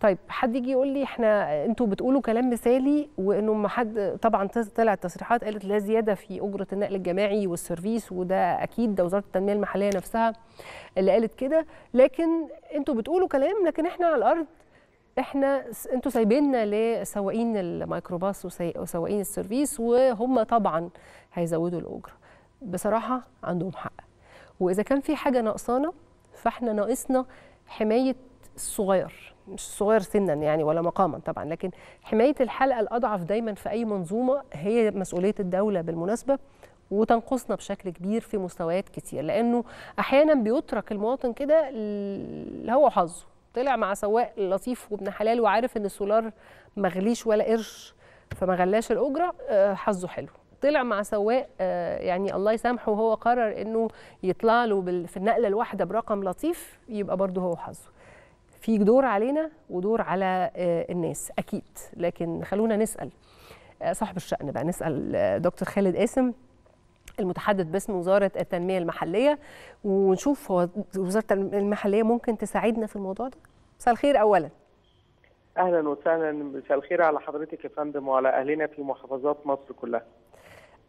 طيب حد يجي يقول لي إحنا أنتوا بتقولوا كلام مثالي وإنه ما حد طبعا طلعت تصريحات قالت لا زيادة في أجرة النقل الجماعي والسيرفيس وده أكيد ده وزارة التنمية المحلية نفسها اللي قالت كده لكن أنتوا بتقولوا كلام لكن إحنا على الأرض. إحنا أنتوا سايبيننا لسواقين الميكروباص وسواقين السيرفيس وهم طبعا هيزودوا الأجرة. بصراحة عندهم حق. وإذا كان في حاجة ناقصانا فإحنا ناقصنا حماية الصغير مش الصغير سنا يعني ولا مقاما طبعا لكن حماية الحلقة الأضعف دايما في أي منظومة هي مسؤولية الدولة بالمناسبة وتنقصنا بشكل كبير في مستويات كتير لأنه أحيانا بيترك المواطن كده هو حظه. طلع مع سواق لطيف وابن حلال وعارف إن السولار مغليش ولا قرش فما غلاش الأجرة آه، حظه حلو. طلع مع سواق آه، يعني الله يسامحه وهو قرر إنه يطلع له في النقلة الواحدة برقم لطيف يبقى برضه هو حظه. في دور علينا ودور على آه، الناس أكيد. لكن خلونا نسأل آه، صاحب الشأن بقى نسأل آه، دكتور خالد قاسم المتحدث باسم وزارة التنمية المحلية ونشوف هو وزارة التنمية المحلية ممكن تساعدنا في الموضوع ده. مساء الخير اولا. أهلا وسهلا. مساء الخير على حضرتك يا فندم وعلى أهلنا في محافظات مصر كلها.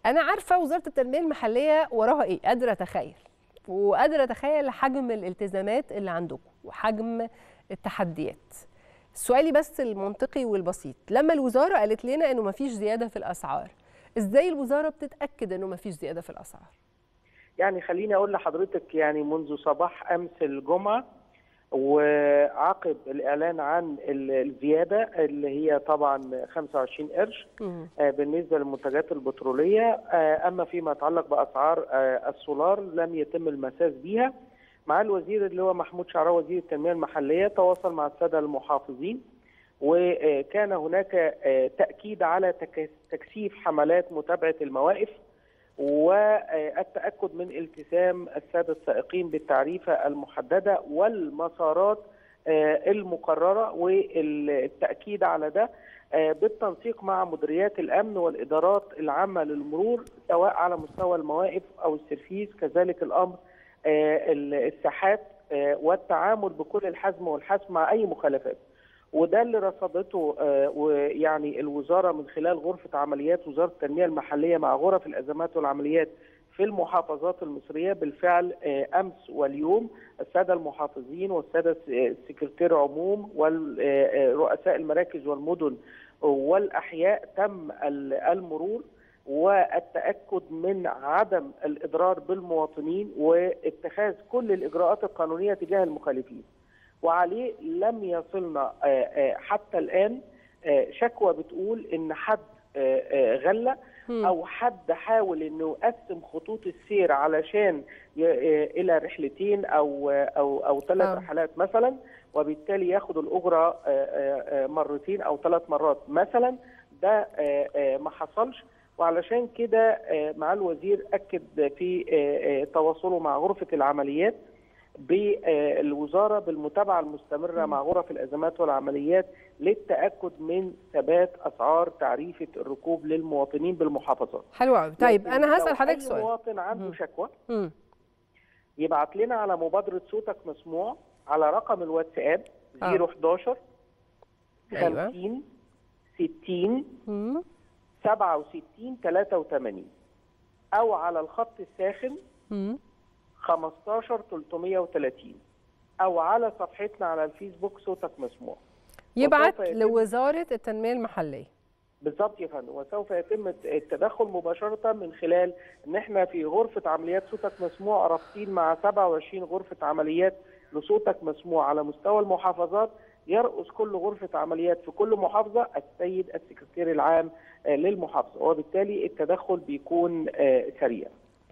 أنا عارفة وزارة التنمية المحلية وراها إيه؟ قادرة أتخيل. وقادرة أتخيل حجم الالتزامات اللي عندكم وحجم التحديات. سؤالي بس المنطقي والبسيط. لما الوزارة قالت لنا إنه مفيش زيادة في الأسعار إزاي الوزارة بتتأكد إنه مفيش زيادة في الأسعار؟ يعني خليني أقول لحضرتك يعني منذ صباح أمس الجمعة وعقب الإعلان عن الزيادة اللي هي طبعا 25 قرش بالنسبة للمنتجات البترولية أما فيما يتعلق بأسعار السولار لم يتم المساس بيها مع الوزير اللي هو محمود شعراوي وزير التنمية المحلية تواصل مع السادة المحافظين وكان هناك تأكيد على تكثيف حملات متابعة المواقف والتأكد من التزام السادة السائقين بالتعريفة المحددة والمسارات المقررة والتأكيد على ده بالتنسيق مع مديريات الأمن والإدارات العامة للمرور سواء على مستوى المواقف أو السيرفيس كذلك الأمر الساحات والتعامل بكل الحزم والحسم مع أي مخالفات. وده اللي رصدته ويعني الوزارة من خلال غرفة عمليات وزارة التنمية المحلية مع غرف الأزمات والعمليات في المحافظات المصرية بالفعل أمس واليوم السادة المحافظين والسادة السكرتير عموم ورؤساء المراكز والمدن والأحياء تم المرور والتأكد من عدم الإضرار بالمواطنين واتخاذ كل الإجراءات القانونية تجاه المخالفين. وعليه لم يصلنا حتى الآن شكوى بتقول إن حد غلى أو حد حاول إنه يقسم خطوط السير علشان إلى رحلتين أو أو أو ثلاث رحلات مثلا وبالتالي ياخد الأجرة مرتين أو ثلاث مرات مثلا. ده ما حصلش. وعلشان كده مع الوزير أكد في تواصله مع غرفة العمليات بالوزاره بالمتابعة المستمرة مع غرف الأزمات والعمليات للتأكد من ثبات أسعار تعريفة الركوب للمواطنين بالمحافظات. حلو قوي، طيب أنا هسأل حضرتك سؤال. مواطن عنده مم. شكوى مم. يبعت لنا على مبادرة صوتك مسموع على رقم الواتساب 011 أيوة. 50 60 مم. 67 83 أو على الخط الساخن مم. 15 330 أو على صفحتنا على الفيسبوك صوتك مسموع. يبعت لوزارة التنمية المحلية. بالظبط يا فندم. وسوف يتم التدخل مباشرة من خلال إن إحنا في غرفة عمليات صوتك مسموع رابطين مع 27 غرفة عمليات لصوتك مسموع. على مستوى المحافظات يرأس كل غرفة عمليات في كل محافظة السيد السكرتير العام للمحافظة. وبالتالي التدخل بيكون سريع.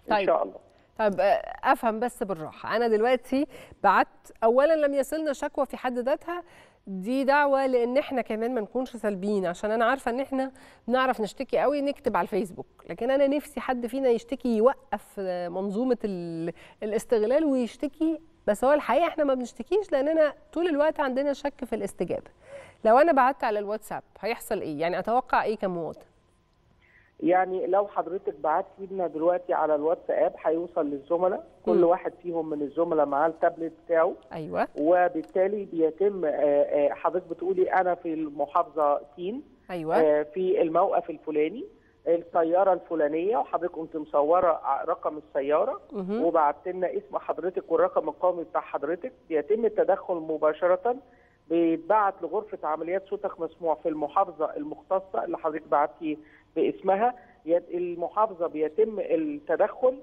طيب. إن شاء الله. طب أفهم بس بالراحة. أنا دلوقتي بعت اولا لم يصلنا شكوى في حد ذاتها. دي دعوة لأن إحنا كمان ما نكونش سلبيين عشان أنا عارفة إن إحنا بنعرف نشتكي قوي نكتب على الفيسبوك. لكن أنا نفسي حد فينا يشتكي يوقف منظومة الاستغلال ويشتكي بس هو الحقيقة إحنا ما بنشتكيش لاننا طول الوقت عندنا شك في الاستجابة. لو أنا بعت على الواتساب هيحصل إيه؟ يعني أتوقع إيه كمواطن يعني لو حضرتك بعت لنا دلوقتي على الواتساب هيوصل للزملاء. كل. واحد فيهم من الزملاء معاه التابلت بتاعه. أيوه. وبالتالي بيتم حضرتك بتقولي أنا في المحافظة سين أيوه. في الموقف الفلاني. السيارة الفلانية وحضرتك كنت مصورة رقم السيارة وبعت لنا اسم حضرتك والرقم القومي بتاع حضرتك. بيتم التدخل مباشرة بيتبعت لغرفة عمليات صوتك مسموع في المحافظة المختصة اللي حضرتك بعتي باسمها. المحافظة بيتم التدخل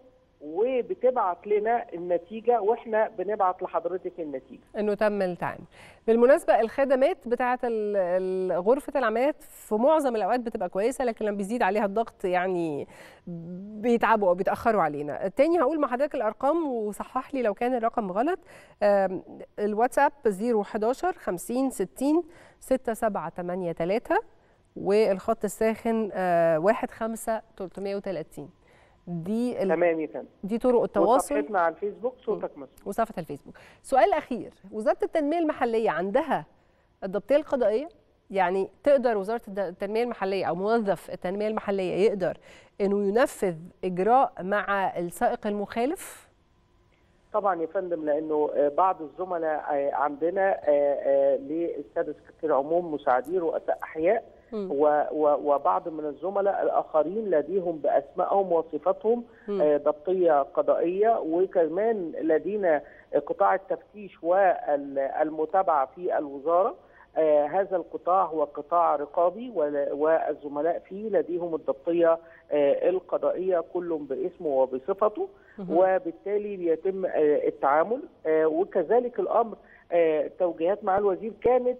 وبتبعت لنا النتيجة وإحنا بنبعت لحضرتك النتيجة. إنه تم التعامل. بالمناسبة الخدمات بتاعة غرفة العمليات في معظم الأوقات بتبقى كويسة لكن لما بيزيد عليها الضغط يعني بيتعبوا أو بيتأخروا علينا. تاني هقول مع حضرتك الأرقام وصحح لي لو كان الرقم غلط. الواتساب 011 50 60 6783 والخط الساخن 15 330 دي ال... تمام يا فندم. دي طرق التواصل. وصفحتنا على الفيسبوك صوتك مسموع. وصفحة الفيسبوك. سؤال أخير. وزارة التنمية المحلية عندها الضبطية القضائية؟ يعني تقدر وزارة التنمية المحلية أو موظف التنمية المحلية يقدر إنه ينفذ إجراء مع السائق المخالف؟ طبعا يا فندم لأنه بعض الزملاء عندنا للسادة سكرتير عموم مساعدين رؤساء أحياء وبعض من الزملاء الآخرين لديهم بأسمائهم وصفاتهم ضبطية قضائية وكمان لدينا قطاع التفتيش والمتابعة في الوزارة. آه هذا القطاع هو قطاع رقابي والزملاء فيه لديهم الضبطية آه القضائية كل باسمه وبصفته. وبالتالي بيتم آه التعامل. وكذلك الأمر توجيهات مع الوزير كانت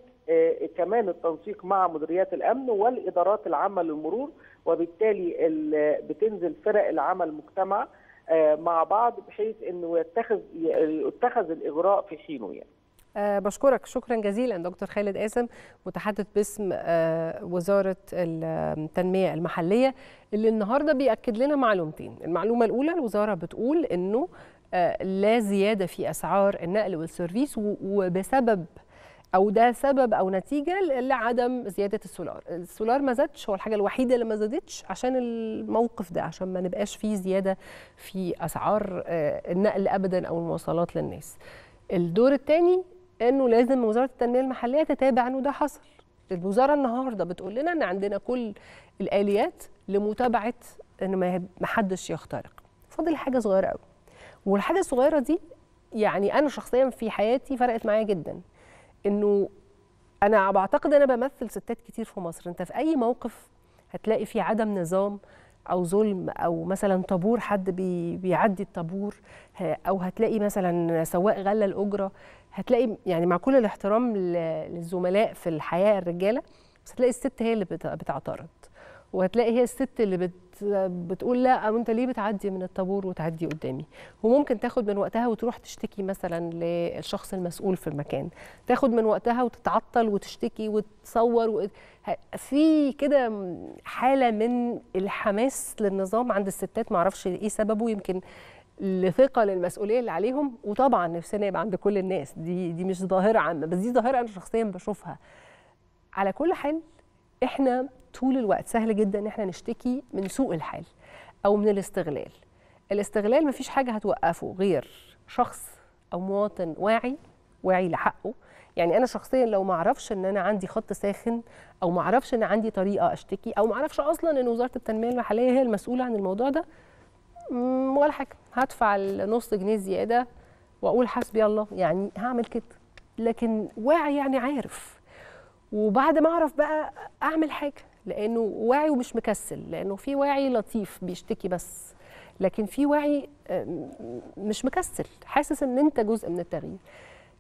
كمان التنسيق مع مديريات الأمن والإدارات العامة للمرور وبالتالي بتنزل فرق العمل مجتمع مع بعض بحيث إنه يتخذ يتخذ الاجراء في حينه يعني. أه بشكرك شكرا جزيلا دكتور خالد قاسم متحدث باسم وزارة التنمية المحلية اللي النهارده بيأكد لنا معلومتين المعلومة الأولى الوزارة بتقول إنه لا زيادة في أسعار النقل والسرفيس وبسبب أو ده سبب أو نتيجة لعدم زيادة السولار. السولار ما زادش هو الحاجة الوحيدة اللي ما زادتش عشان الموقف ده عشان ما نبقاش فيه زيادة في أسعار النقل ابدا أو المواصلات للناس. الدور الثاني إنه لازم وزارة التنمية المحلية تتابع إنه ده حصل. الوزارة النهارده بتقول لنا إن عندنا كل الآليات لمتابعة إن ما حدش يخترق. فاضل حاجة صغيرة قوي والحاجة الصغيرة دي يعني أنا شخصيا في حياتي فرقت معايا جدا. إنه أنا بعتقد أنا بمثل ستات كتير في مصر. أنت في أي موقف هتلاقي فيه عدم نظام أو ظلم أو مثلا طابور حد بي بيعدي الطابور أو هتلاقي مثلا سواق غلى الأجرة. هتلاقي يعني مع كل الاحترام للزملاء في الحياة الرجالة بس هتلاقي الست هي اللي بتعترض. وهتلاقي هي الست اللي بت بتقول لا أنت ليه بتعدي من الطابور وتعدي قدامي؟ وممكن تاخد من وقتها وتروح تشتكي مثلا للشخص المسؤول في المكان. تاخد من وقتها وتتعطل وتشتكي وتصور و... في كده حالة من الحماس للنظام عند الستات معرفش إيه سببه يمكن لثقة للمسؤولية اللي عليهم. وطبعا نفسنا يبقى عند كل الناس دي دي مش ظاهرة عامة بس دي ظاهرة أنا شخصيا بشوفها. على كل حال إحنا طول الوقت سهل جدا إن إحنا نشتكي من سوء الحال أو من الاستغلال. الاستغلال مفيش حاجة هتوقفه غير شخص أو مواطن واعي واعي لحقه. يعني أنا شخصيا لو ما أعرفش إن أنا عندي خط ساخن أو ما أعرفش إن عندي طريقة أشتكي أو ما أعرفش أصلا إن وزارة التنمية المحلية هي المسؤولة عن الموضوع ده ولا حاجة. هدفع النص جنيه زيادة وأقول حسبي الله. يعني هعمل كده. لكن واعي يعني عارف. وبعد ما أعرف بقى أعمل حاجة لأنه واعي ومش مكسل لأنه في واعي لطيف بيشتكي بس لكن في واعي مش مكسل حاسس إن أنت جزء من التغيير.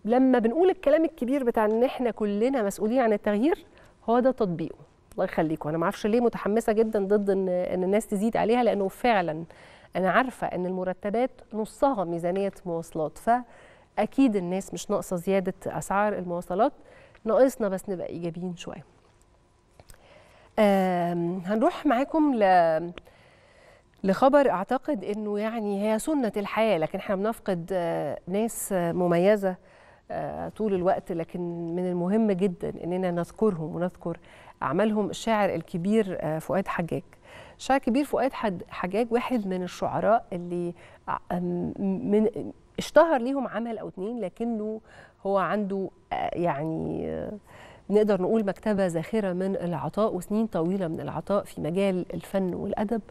لما بنقول الكلام الكبير بتاع إن إحنا كلنا مسؤولين عن التغيير هو ده تطبيقه. الله يخليكم. أنا ما أعرفش ليه متحمسة جدا ضد ان إن الناس تزيد عليها لأنه فعلا أنا عارفة إن المرتبات نصها ميزانية مواصلات فأكيد الناس مش ناقصة زيادة أسعار المواصلات ناقصنا بس نبقى إيجابيين شوية. هنروح معاكم ل لخبر أعتقد إنه يعني هي سنة الحياة لكن إحنا بنفقد ناس مميزة طول الوقت لكن من المهم جدا إننا نذكرهم ونذكر أعمالهم. الشاعر الكبير فؤاد حجاج. الشاعر الكبير فؤاد حجاج واحد من الشعراء اللي من اشتهر ليهم عمل أو اتنين لكنه هو عنده يعني نقدر نقول مكتبة زاخرة من العطاء وسنين طويلة من العطاء في مجال الفن والأدب.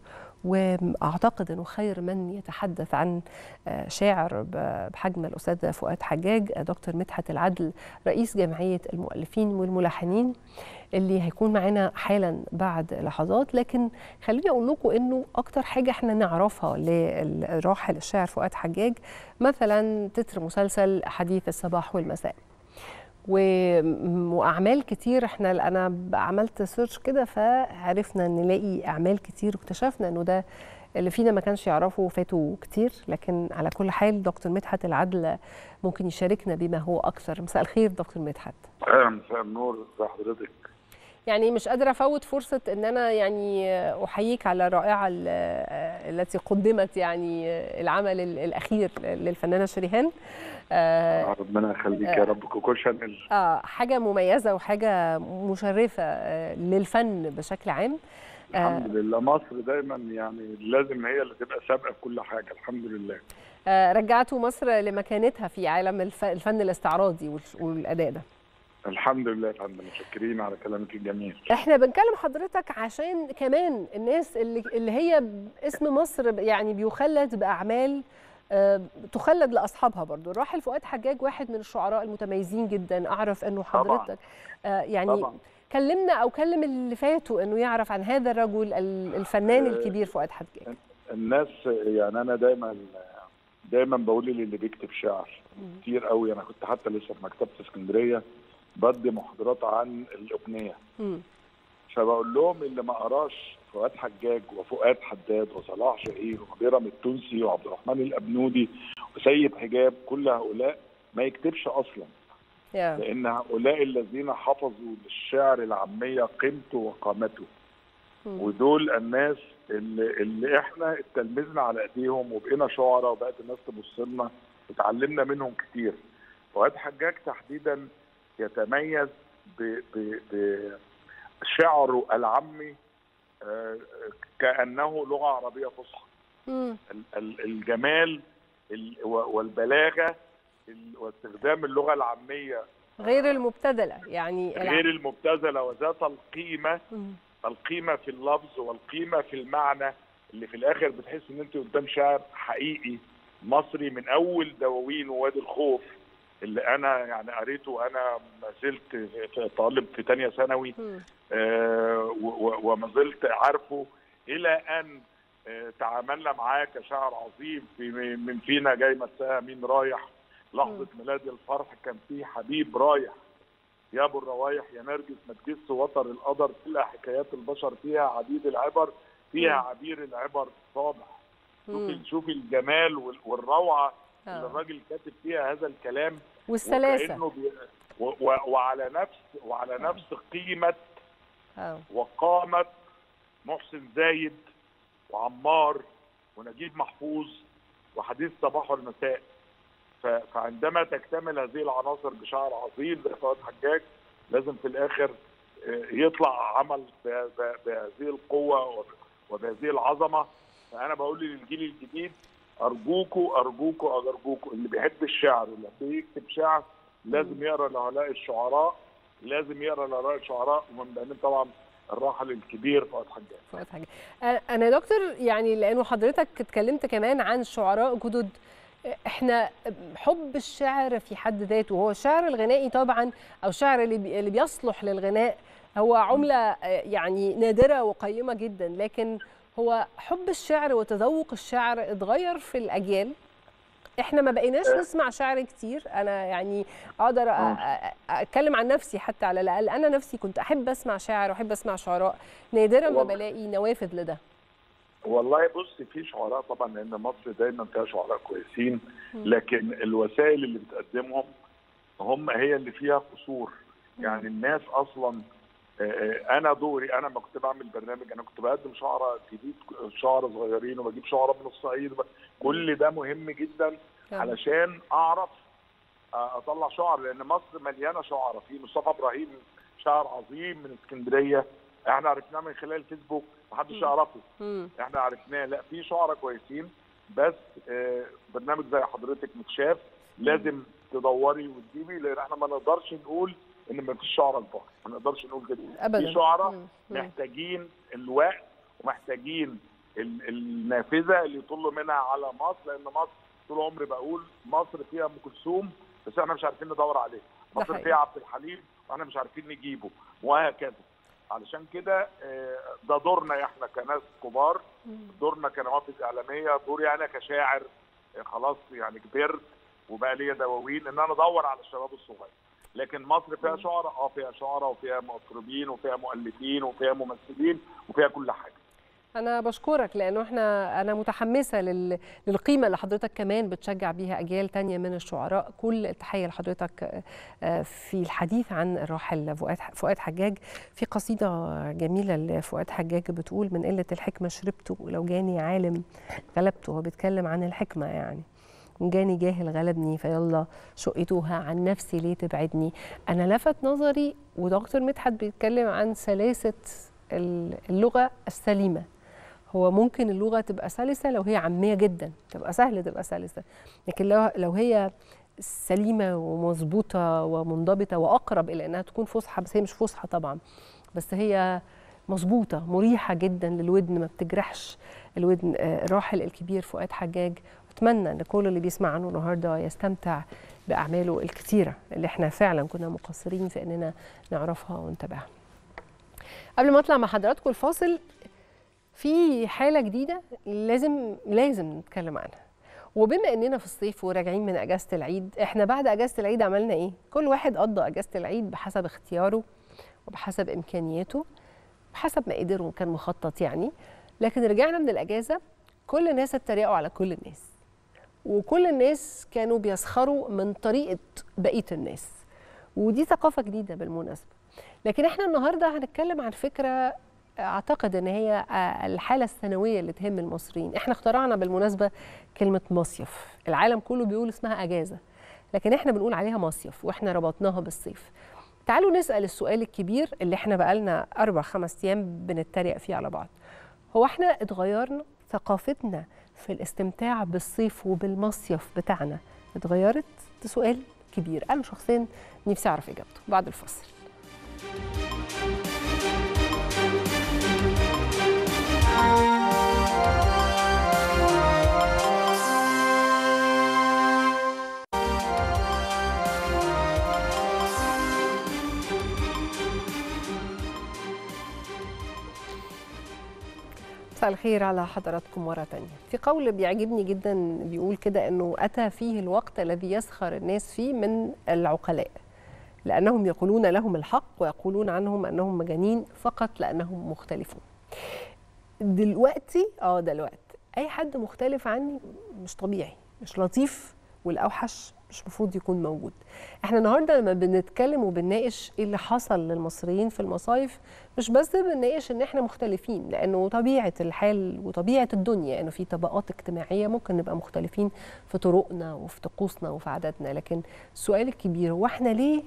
وأعتقد أنه خير من يتحدث عن شاعر بحجم الأستاذ فؤاد حجاج دكتور مدحت العدل رئيس جمعية المؤلفين والملحنين اللي هيكون معانا حالا بعد لحظات. لكن خليني أقول لكم إنه أكتر حاجة إحنا نعرفها للراحل الشاعر فؤاد حجاج مثلا تتر مسلسل حديث الصباح والمساء. وأعمال كتير. إحنا أنا عملت سيرش كده فعرفنا نلاقي أعمال كتير واكتشفنا إنه ده اللي فينا ما كانش يعرفه فاتوا كتير. لكن على كل حال دكتور مدحت العدل ممكن يشاركنا بما هو أكثر. مساء الخير دكتور مدحت. أهلا مساء النور ازي حضرتك. يعني مش قادرة أفوت فرصة إن أنا يعني أحييك على الرائعه التي قدمت يعني العمل الأخير للفنانة شريهان. آه ربنا يخليك يا رب. كوكو شانيل آه حاجة مميزة وحاجة مشرفة آه للفن بشكل عام. الحمد لله. مصر دايما يعني لازم هي اللي تبقى سابقة في كل حاجة الحمد لله. آه رجعتوا مصر لمكانتها في عالم الفن الاستعراضي والأداء ده. الحمد لله يا فندم. متشكرين على كلامك الجميل. إحنا بنكلم حضرتك عشان كمان الناس اللي اللي هي اسم مصر يعني بيخلد بأعمال تخلد لأصحابها برضو. الراحل فؤاد حجاج واحد من الشعراء المتميزين جدا. أعرف إنه حضرتك. طبعا. يعني طبعا. كلمنا أو كلم اللي فاتوا إنه يعرف عن هذا الرجل الفنان الكبير فؤاد حجاج. الناس يعني أنا دايما دايما بقول للي بيكتب شعر. كتير قوي. أنا كنت حتى لسه في مكتبة اسكندرية بدي محاضرات عن الأغنية. فبقول لهم اللي ما قراش فؤاد حجاج وفؤاد حداد وصلاح شهير وبيرم التونسي وعبد الرحمن الأبنودي وسيد حجاب كل هؤلاء ما يكتبش أصلا yeah. لأن هؤلاء الذين حفظوا للشعر العامية قيمته وقامته mm. ودول الناس اللي, اللي إحنا اتلمذنا على إيديهم وبقينا شعراء وبقت الناس تبص لنا اتعلمنا منهم كتير فؤاد حجاج تحديدا يتميز بشعره العامي كأنه لغة عربية فصحى. الجمال والبلاغة واستخدام اللغة العامية. غير المبتذلة يعني غير المبتذلة وذات القيمة. القيمة في اللفظ والقيمة في المعنى. اللي في الآخر بتحس إن أنت قدام شاعر حقيقي مصري من أول دواوين ووادي الخوف. اللي أنا يعني قريته وأنا ما زلت طالب في ثانية ثانوي آه وما زلت عارفه إلى أن آه تعاملنا معاه كشاعر عظيم في من فينا جاي مساها مين رايح. لحظة ميلاد الفرح كان في حبيب رايح. يا ابو الروايح يا نرجس ما تجس وتر القدر كلها حكايات البشر فيها عديد العبر فيها عبير العبر صابح. شوفي شوفي الجمال والروعة اللي الراجل كاتب فيها هذا الكلام. والسلاسة. بي... و... و... وعلى نفس وعلى نفس قيمة وقامة محسن زايد وعمار ونجيب محفوظ وحديث صباح والمساء. ف... فعندما تكتمل هذه العناصر بشعر عظيم زي فؤاد حجاج لازم في الآخر يطلع عمل. بهذه القوة وبهذه العظمة. فأنا بقول للجيل الجديد ارجوكوا ارجوكوا ارجوكوا اللي بيحب الشعر واللي بيكتب شعر لازم يقرأ لهؤلاء الشعراء لازم يقرأ لهؤلاء الشعراء ومن بينهم طبعا الراحل الكبير فؤاد حجاج. فؤاد حجاج. أنا يا دكتور يعني لأنه حضرتك اتكلمت كمان عن شعراء جدد إحنا حب الشعر في حد ذاته هو الشعر الغنائي طبعا أو الشعر اللي اللي بيصلح للغناء هو عملة يعني نادرة وقيمة جدا لكن هو حب الشعر وتذوق الشعر اتغير في الأجيال؟ إحنا ما بقيناش نسمع شعر كتير. أنا يعني أقدر أتكلم عن نفسي حتى على الأقل. أنا نفسي كنت أحب أسمع شعر وأحب أسمع شعراء. نادرا ما بلاقي نوافذ لده. والله بص في شعراء طبعا لأن مصر دايما فيها شعراء كويسين. لكن الوسائل اللي بتقدمهم هم هي اللي فيها قصور. يعني الناس أصلا أنا دوري أنا ما كنت بعمل برنامج أنا كنت بقدم شعراء جديد شعراء صغيرين وبجيب شعراء من الصعيد كل ده مهم جدا علشان أعرف أطلع شعر لأن مصر مليانة شعراء في مصطفى إبراهيم شاعر عظيم من اسكندرية إحنا عرفناه من خلال الفيسبوك محدش يعرفه. إحنا عرفناه لا في شعراء كويسين بس برنامج زي حضرتك متشاف لازم تدوري وتجيبي لأن إحنا ما نقدرش نقول إن ما فيش شعراء كبار ما نقدرش نقول كده. ابدا. في شعراء محتاجين الوقت ومحتاجين النافذة اللي يطلوا منها على مصر لأن مصر طول عمري بقول مصر فيها أم كلثوم بس إحنا مش عارفين ندور عليه. مصر فيها عبد الحليم وإحنا مش عارفين نجيبه وهكذا. علشان كده ده دورنا إحنا كناس كبار. دورنا كنوافذ إعلامية دوري أنا كشاعر خلاص يعني كبرت وبقى ليا دواوين إن أنا أدور على الشباب الصغير. لكن مصر فيها شعراء آه فيها شعراء وفيها مطربين وفيها مؤلفين وفيها ممثلين وفيها كل حاجة. أنا بشكرك لأنه إحنا أنا متحمسة لل... للقيمة اللي حضرتك كمان بتشجع بيها أجيال تانية من الشعراء. كل التحية لحضرتك في الحديث عن الراحل فؤاد فؤاد حجاج. في قصيدة جميلة لفؤاد حجاج بتقول من قلة الحكمة شربته ولو جاني عالم غلبته هو بيتكلم عن الحكمة يعني. جاني جاهل غلبني فيلا شقيتوها عن نفسي ليه تبعدني؟ أنا لفت نظري ودكتور مدحت بيتكلم عن سلاسة اللغة السليمة. هو ممكن اللغة تبقى سلسة لو هي عامية جدا تبقى سهله تبقى سلسة. لكن لو لو هي سليمة ومظبوطة ومنضبطة وأقرب إلى إنها تكون فصحى بس هي مش فصحى طبعا بس هي مظبوطة مريحة جدا للودن ما بتجرحش. الودن الراحل الكبير فؤاد حجاج اتمنى إن كل اللي بيسمع عنه النهارده يستمتع بأعماله الكثيره اللي إحنا فعلا كنا مقصرين في إننا نعرفها ونتابعها. قبل ما أطلع مع حضراتكم الفاصل في حالة جديدة لازم لازم نتكلم عنها. وبما إننا في الصيف وراجعين من أجازة العيد إحنا بعد أجازة العيد عملنا إيه؟ كل واحد قضى أجازة العيد بحسب اختياره وبحسب إمكانياته بحسب ما قدر وكان مخطط يعني. لكن رجعنا من الأجازة كل الناس اتريقوا على كل الناس. وكل الناس كانوا بيسخروا من طريقة بقية الناس. ودي ثقافة جديدة بالمناسبة. لكن إحنا النهارده هنتكلم عن فكرة أعتقد إن هي الحالة السنويه اللي تهم المصريين. إحنا اخترعنا بالمناسبة كلمة مصيف. العالم كله بيقول اسمها أجازة لكن إحنا بنقول عليها مصيف وإحنا ربطناها بالصيف. تعالوا نسأل السؤال الكبير اللي إحنا بقالنا أربع خمس أيام بنتريق فيه على بعض. هو إحنا اتغيرنا ثقافتنا في الاستمتاع بالصيف وبالمصيف بتاعنا. اتغيرت؟ ده سؤال كبير. أنا شخصيا نفسي أعرف إجابته بعد الفصل مساء الخير على حضراتكم مرة تانية. في قول بيعجبني جدا بيقول كده أنه أتى فيه الوقت الذي يسخر الناس فيه من العقلاء لأنهم يقولون لهم الحق ويقولون عنهم أنهم مجانين فقط لأنهم مختلفون. دلوقتي آه دلوقتي أي حد مختلف عني مش طبيعي مش لطيف والأوحش مش المفروض يكون موجود. إحنا النهارده لما بنتكلم وبنناقش إيه اللي حصل للمصريين في المصايف مش بس بنناقش إن إحنا مختلفين لأنه طبيعة الحال وطبيعة الدنيا إنه في طبقات اجتماعية ممكن نبقى مختلفين في طرقنا وفي طقوسنا وفي عاداتنا. لكن السؤال الكبير هو إحنا ليه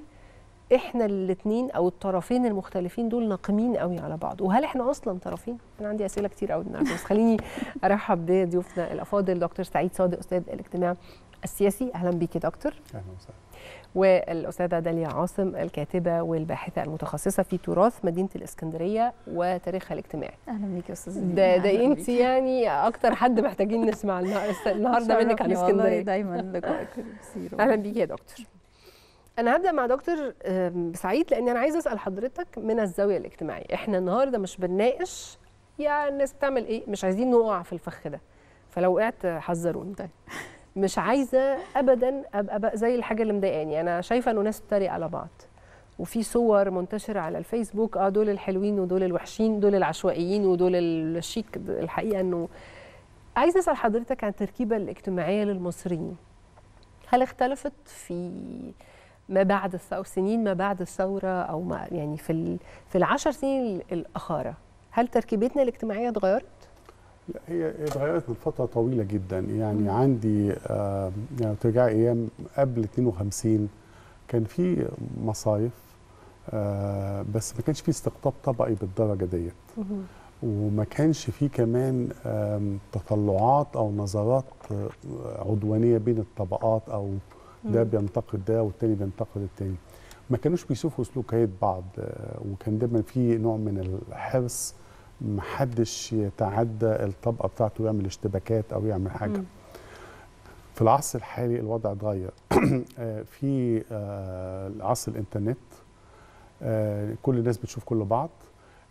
إحنا الاثنين أو الطرفين المختلفين دول ناقمين قوي على بعض؟ وهل إحنا أصلا طرفين؟ أنا عندي أسئلة كتير قوي بس خليني أرحب بضيوفنا الأفاضل دكتور سعيد صادق أستاذ الاجتماع. السياسي. أهلا بيك يا دكتور. أهلا وسهلا. والأستاذة داليا عاصم الكاتبة والباحثة المتخصصة في تراث مدينة الإسكندرية وتاريخها الاجتماعي أهلا بيك يا أستاذة ده ده أنت يعني أكتر حد محتاجين نسمع النهارده منك عن إسكندرية. دايما لقائك أهلا بيك يا دكتور. أنا هبدأ مع دكتور سعيد لأن أنا عايزة أسأل حضرتك من الزاوية الاجتماعية. إحنا النهارده مش بنناقش يا الناس بتعمل إيه؟ مش عايزين نقع في الفخ ده. فلو وقعت حذروني طيب. مش عايزة ابدا ابقى زي الحاجة اللي مضايقاني. أنا شايفة إنه ناس بتتريق على بعض. وفي صور منتشرة على الفيسبوك آه دول الحلوين ودول الوحشين دول العشوائيين ودول الشيك الحقيقة إنه عايزة أسأل حضرتك عن التركيبة الاجتماعية للمصريين. هل اختلفت في ما بعد الثوره سنين ما بعد الثورة أو ما يعني في في العشر سنين الأخيرة هل تركيبتنا الاجتماعية اتغيرت؟ لا هي اتغيرت من فترة طويلة جدا. يعني. عندي آه يعني ترجع أيام قبل 52 كان في مصايف آه بس ما كانش في استقطاب طبقي بالدرجة ديت. وما كانش في كمان تطلعات أو نظرات عدوانية بين الطبقات أو ده بينتقد ده والتاني بينتقد التاني. ما كانوش بيشوفوا سلوكيات بعض وكان دايما في نوع من الحرص محدش يتعدى الطبقة بتاعته ويعمل اشتباكات أو يعمل حاجة. م. في العصر الحالي الوضع اتغير. في عصر الإنترنت كل الناس بتشوف كل بعض.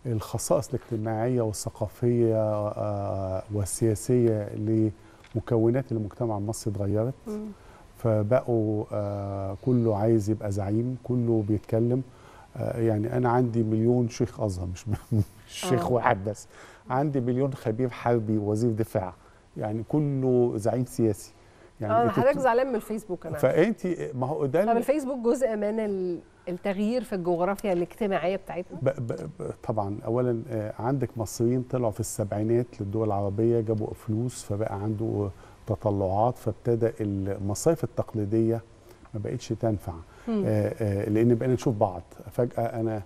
الخصائص الاجتماعية والثقافية والسياسية لمكونات المجتمع المصري اتغيرت. فبقوا كله عايز يبقى زعيم كله بيتكلم. آه، يعني أنا عندي مليون شيخ أزهر مش مش شيخ آه. واحد بس. عندي مليون خبير حربي وزير دفاع. يعني كله زعيم سياسي. يعني آه حضرتك زعلان من الفيسبوك أنا. فانت ما هو ده طب ال- الفيسبوك جزء من ال- التغيير في الجغرافيا الاجتماعية بتاعتنا؟ ب ب ب طبعا. اولا آه، عندك مصريين طلعوا في السبعينات للدول العربية جابوا فلوس فبقى عنده تطلعات فابتدى المصايف التقليدية ما بقتش تنفع. مم. آه، آه، لأن بقينا نشوف بعض. فجأة أنا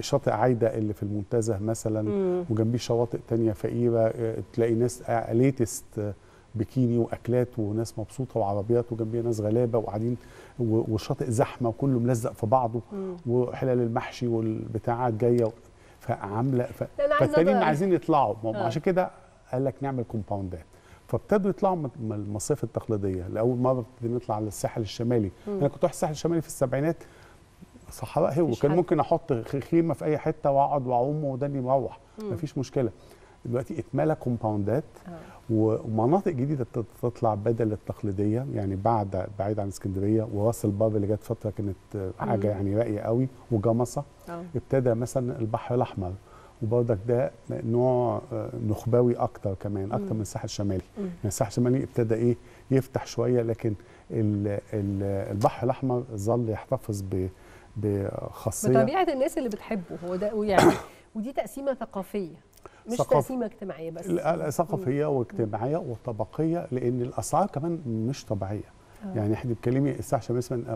شاطئ عايدة اللي في المنتزه مثلا مم. وجنبيه شواطئ تانية فقيرة آه، تلاقي ناس ليتست بيكيني وأكلات وناس مبسوطة وعربيات وجنبيها ناس غلابة وقاعدين والشاطئ زحمة وكله ملزق في بعضه مم. وحلال المحشي والبتاعات جاية فعاملة ف... فالتانيين عايزين يطلعوا آه. عشان كده قال لك نعمل كومباوندات فابتدوا يطلعوا من من المصايف التقليدية لأول مرة ابتدينا نطلع على الساحل الشمالي مم. أنا كنت رايح الساحل الشمالي في السبعينات صحراء هو مفيش كان حد. ممكن أحط خيمة في أي حتة وأقعد وأعوم وتاني مروح. مفيش مشكلة دلوقتي اتملى كومباوندات آه. ومناطق جديدة تطلع بدل التقليدية يعني بعد بعيد عن اسكندرية وراس البر اللي جت فترة كانت آه، حاجة مم. يعني راقية قوي وجمصة آه ابتدى مثلا البحر الأحمر وبرضك ده نوع آه، نخبوي أكتر كمان أكتر مم. من الساحل الشمالي مم. يعني الساحل الشمالي ابتدى إيه يفتح شوية لكن ال ال البحر الأحمر ظل يحتفظ ب بخاصية. بطبيعة الناس اللي بتحبه هو ده ويعني ودي تقسيمة ثقافية مش ثقاف- تقسيمة اجتماعية بس. ثقافية واجتماعية وطبقية لأن الأسعار كمان مش طبيعية. آه. يعني إحنا بتكلمي الساعة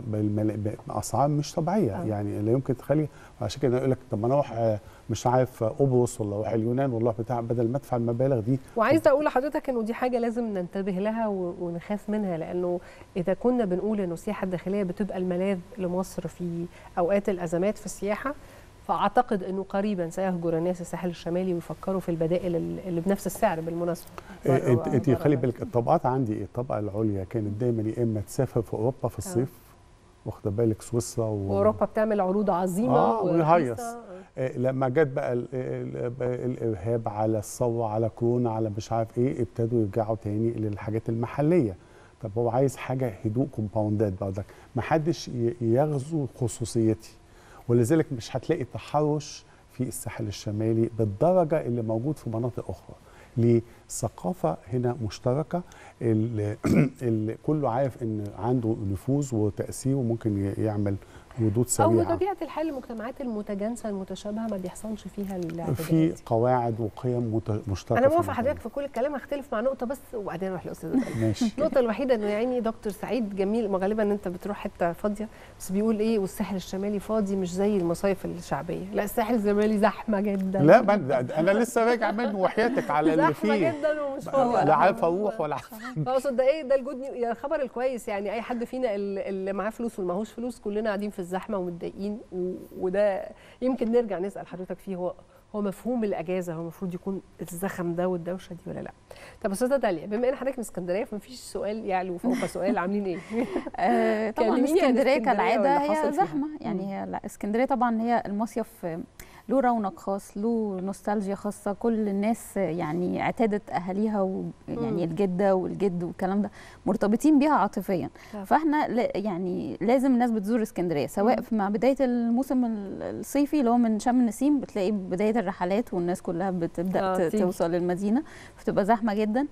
بالمل- بأسعار مش طبيعية. آه. يعني لا يمكن تخلي عشان كده يقول لك طب ما أنا أروح آه، مش عارف آه، قبرص ولا اليونان ولا بتاع بدل ما أدفع المبالغ دي. وعايزة أقول لحضرتك إنه دي حاجة لازم ننتبه لها ونخاف منها لأنه إذا كنا بنقول إنه السياحة الداخلية بتبقى الملاذ لمصر في أوقات الأزمات في السياحة فأعتقد إنه قريبا سيهجر الناس الساحل الشمالي ويفكروا في البدائل ال- اللي بنفس السعر بالمناسبة. انت خلي. بالك الطبقات عندي الطبقة العليا كانت دايما يا إما تسافر في أوروبا في الصيف واخدة بالك سويسرا و... واوروبا بتعمل عروض عظيمة ورخيصة. ويهيص. آه، لما جت بقى ال ال ال الإرهاب على الثورة على كورونا على مش عارف إيه ابتدوا يرجعوا تاني للحاجات المحلية طب هو عايز حاجة هدوء كومباوندات برضك ما حدش يغزو خصوصيتي ولذلك مش هتلاقي تحرش في الساحل الشمالي بالدرجة اللي موجود في مناطق أخرى ليه؟ الثقافه هنا مشتركة ال- ال- كله عارف إن عنده نفوذ وتأثير وممكن يعمل ردود أو سريعة. بطبيعة الحال المجتمعات المتجانسة المتشابهة ما بيحصلش فيها الاعتداءات. في. قواعد وقيم مشتركة أنا موافقة. حضرتك في كل الكلام هختلف مع نقطة بس وبعدين أروح لأستاذ ماشي. النقطة الوحيدة إنه يعني دكتور سعيد جميل ما غالبا أنت بتروح حتة فاضية بس بيقول إيه والساحل الشمالي فاضي مش زي المصايف الشعبية. لا الساحل الشمالي زحمة جدا. لا أنا لسه راجع منه وحياتك على اللي فيه. جدا ومش فاضي لا عارف أروح ولا عارف اقصد ده إيه ده الجود الخبر الكويس يعني أي حد فينا اللي معاه فلوس واللي معهوش فلوس كلنا قاعدين في الزحمة ومتضايقين وده يمكن نرجع نسأل حضرتك فيه هو هو مفهوم الأجازة هو المفروض يكون الزخم ده والدوشة دي ولا لأ؟ طب أستاذة داليا بما إن حضرتك من اسكندرية فمفيش سؤال يعلو فوق سؤال عاملين إيه؟ آه، طبعا اسكندرية كالعادة هي. زحمة. يعني هي لا اسكندرية طبعا هي المصيف له رونق خاص له نوستالجيا خاصة كل الناس يعني اعتادت أهاليها مم. ويعني الجدة والجد والكلام ده مرتبطين بيها عاطفيا. فإحنا يعني لازم الناس بتزور اسكندرية سواء مع بداية الموسم ال- الصيفي اللي هو من شم النسيم بتلاقي بداية الرحلات والناس كلها بتبدأ تيجي. توصل للمدينة فتبقى زحمة جدا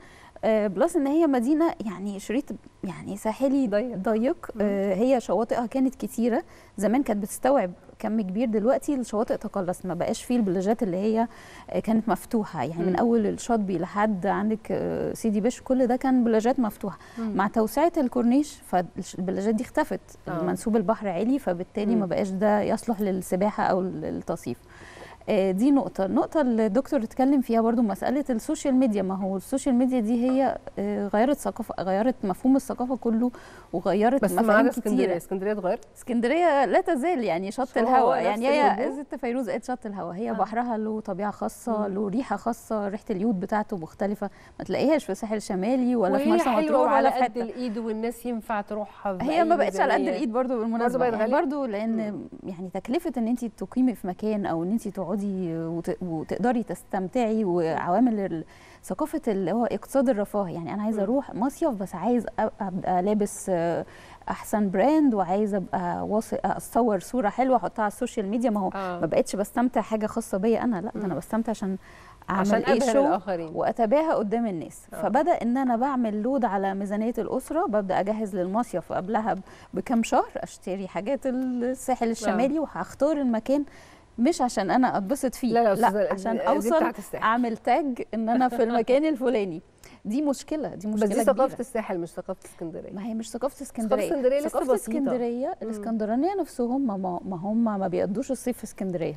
بلس إن هي مدينة يعني شريط يعني ساحل ضيق. ضيق آه، هي شواطئها كانت كتيرة زمان كانت بتستوعب كم كبير دلوقتي الشواطئ تقلص ما بقاش فيه البلاجات اللي هي آه، كانت مفتوحة يعني. من أول الشاطبي لحد عندك آه، سيدي بشر كل ده كان بلاجات مفتوحة. مع توسعة الكورنيش فالبلاجات دي اختفت آه. منسوب البحر عالي فبالتالي. ما بقاش ده يصلح للسباحة أو التصيف آه، دي نقطة، النقطة اللي الدكتور اتكلم فيها برضو مسألة ال social media، ما هو ال social media دي هي آه، غيرت ثقافة غيرت مفهوم الثقافة كله وغيرت بس ما مفاهيم عدا اسكندريه كتيرة اسكندرية اتغيرت اسكندرية لا تزال يعني شط الهواء يعني هي؟ ست فيروز قالت شط الهواء هي آه. بحرها له طبيعة خاصة. له ريحة خاصة ريحة اليود بتاعته مختلفة ما تلاقيهاش في الساحل الشمالي ولا في مرسى مطروح ولا في قد حتة الإيد والناس ينفع تروحها هي ما بقتش على قد. الإيد برضو بالمناسبه بقت يعني؟ برضو لأن يعني تكلفة إن انت تقيمي في مكان أو إن انت تقعدي تقعدي وت- وتقدري تستمتعي وعوامل ثقافة اللي هو اقتصاد الرفاه. يعني أنا عايزة أروح مصيف بس عايز أبقى لابس آه، أحسن brand وعايزة أبقى واصل أصور صورة حلوة أحطها على ال social media. ما هو آه. ما بقتش بستمتع حاجة خاصة بيا أنا لا ده أنا بستمتع عشان أعمل عشان إيه show الآخرين. واتباهى قدام الناس. آه. فبدأ إن أنا بعمل load على ميزانية الأسرة. ببدأ أجهز للمصيف قبلها بكام شهر أشتري حاجات الساحل الشمالي وهختار المكان مش عشان أنا أتبسط فيه لا لا, لا عشان أوصل. أعمل tag إن أنا في المكان الفلاني دي مشكلة دي بس مشكلة دي ثقافه. الساحل مش ثقافة اسكندرية. ما هي مش ثقافة اسكندرية. اسكندرية لسه ثقافة. اسكندرية الاسكندرانية نفسهم ما, ما هم ما بيقضوش الصيف في اسكندرية.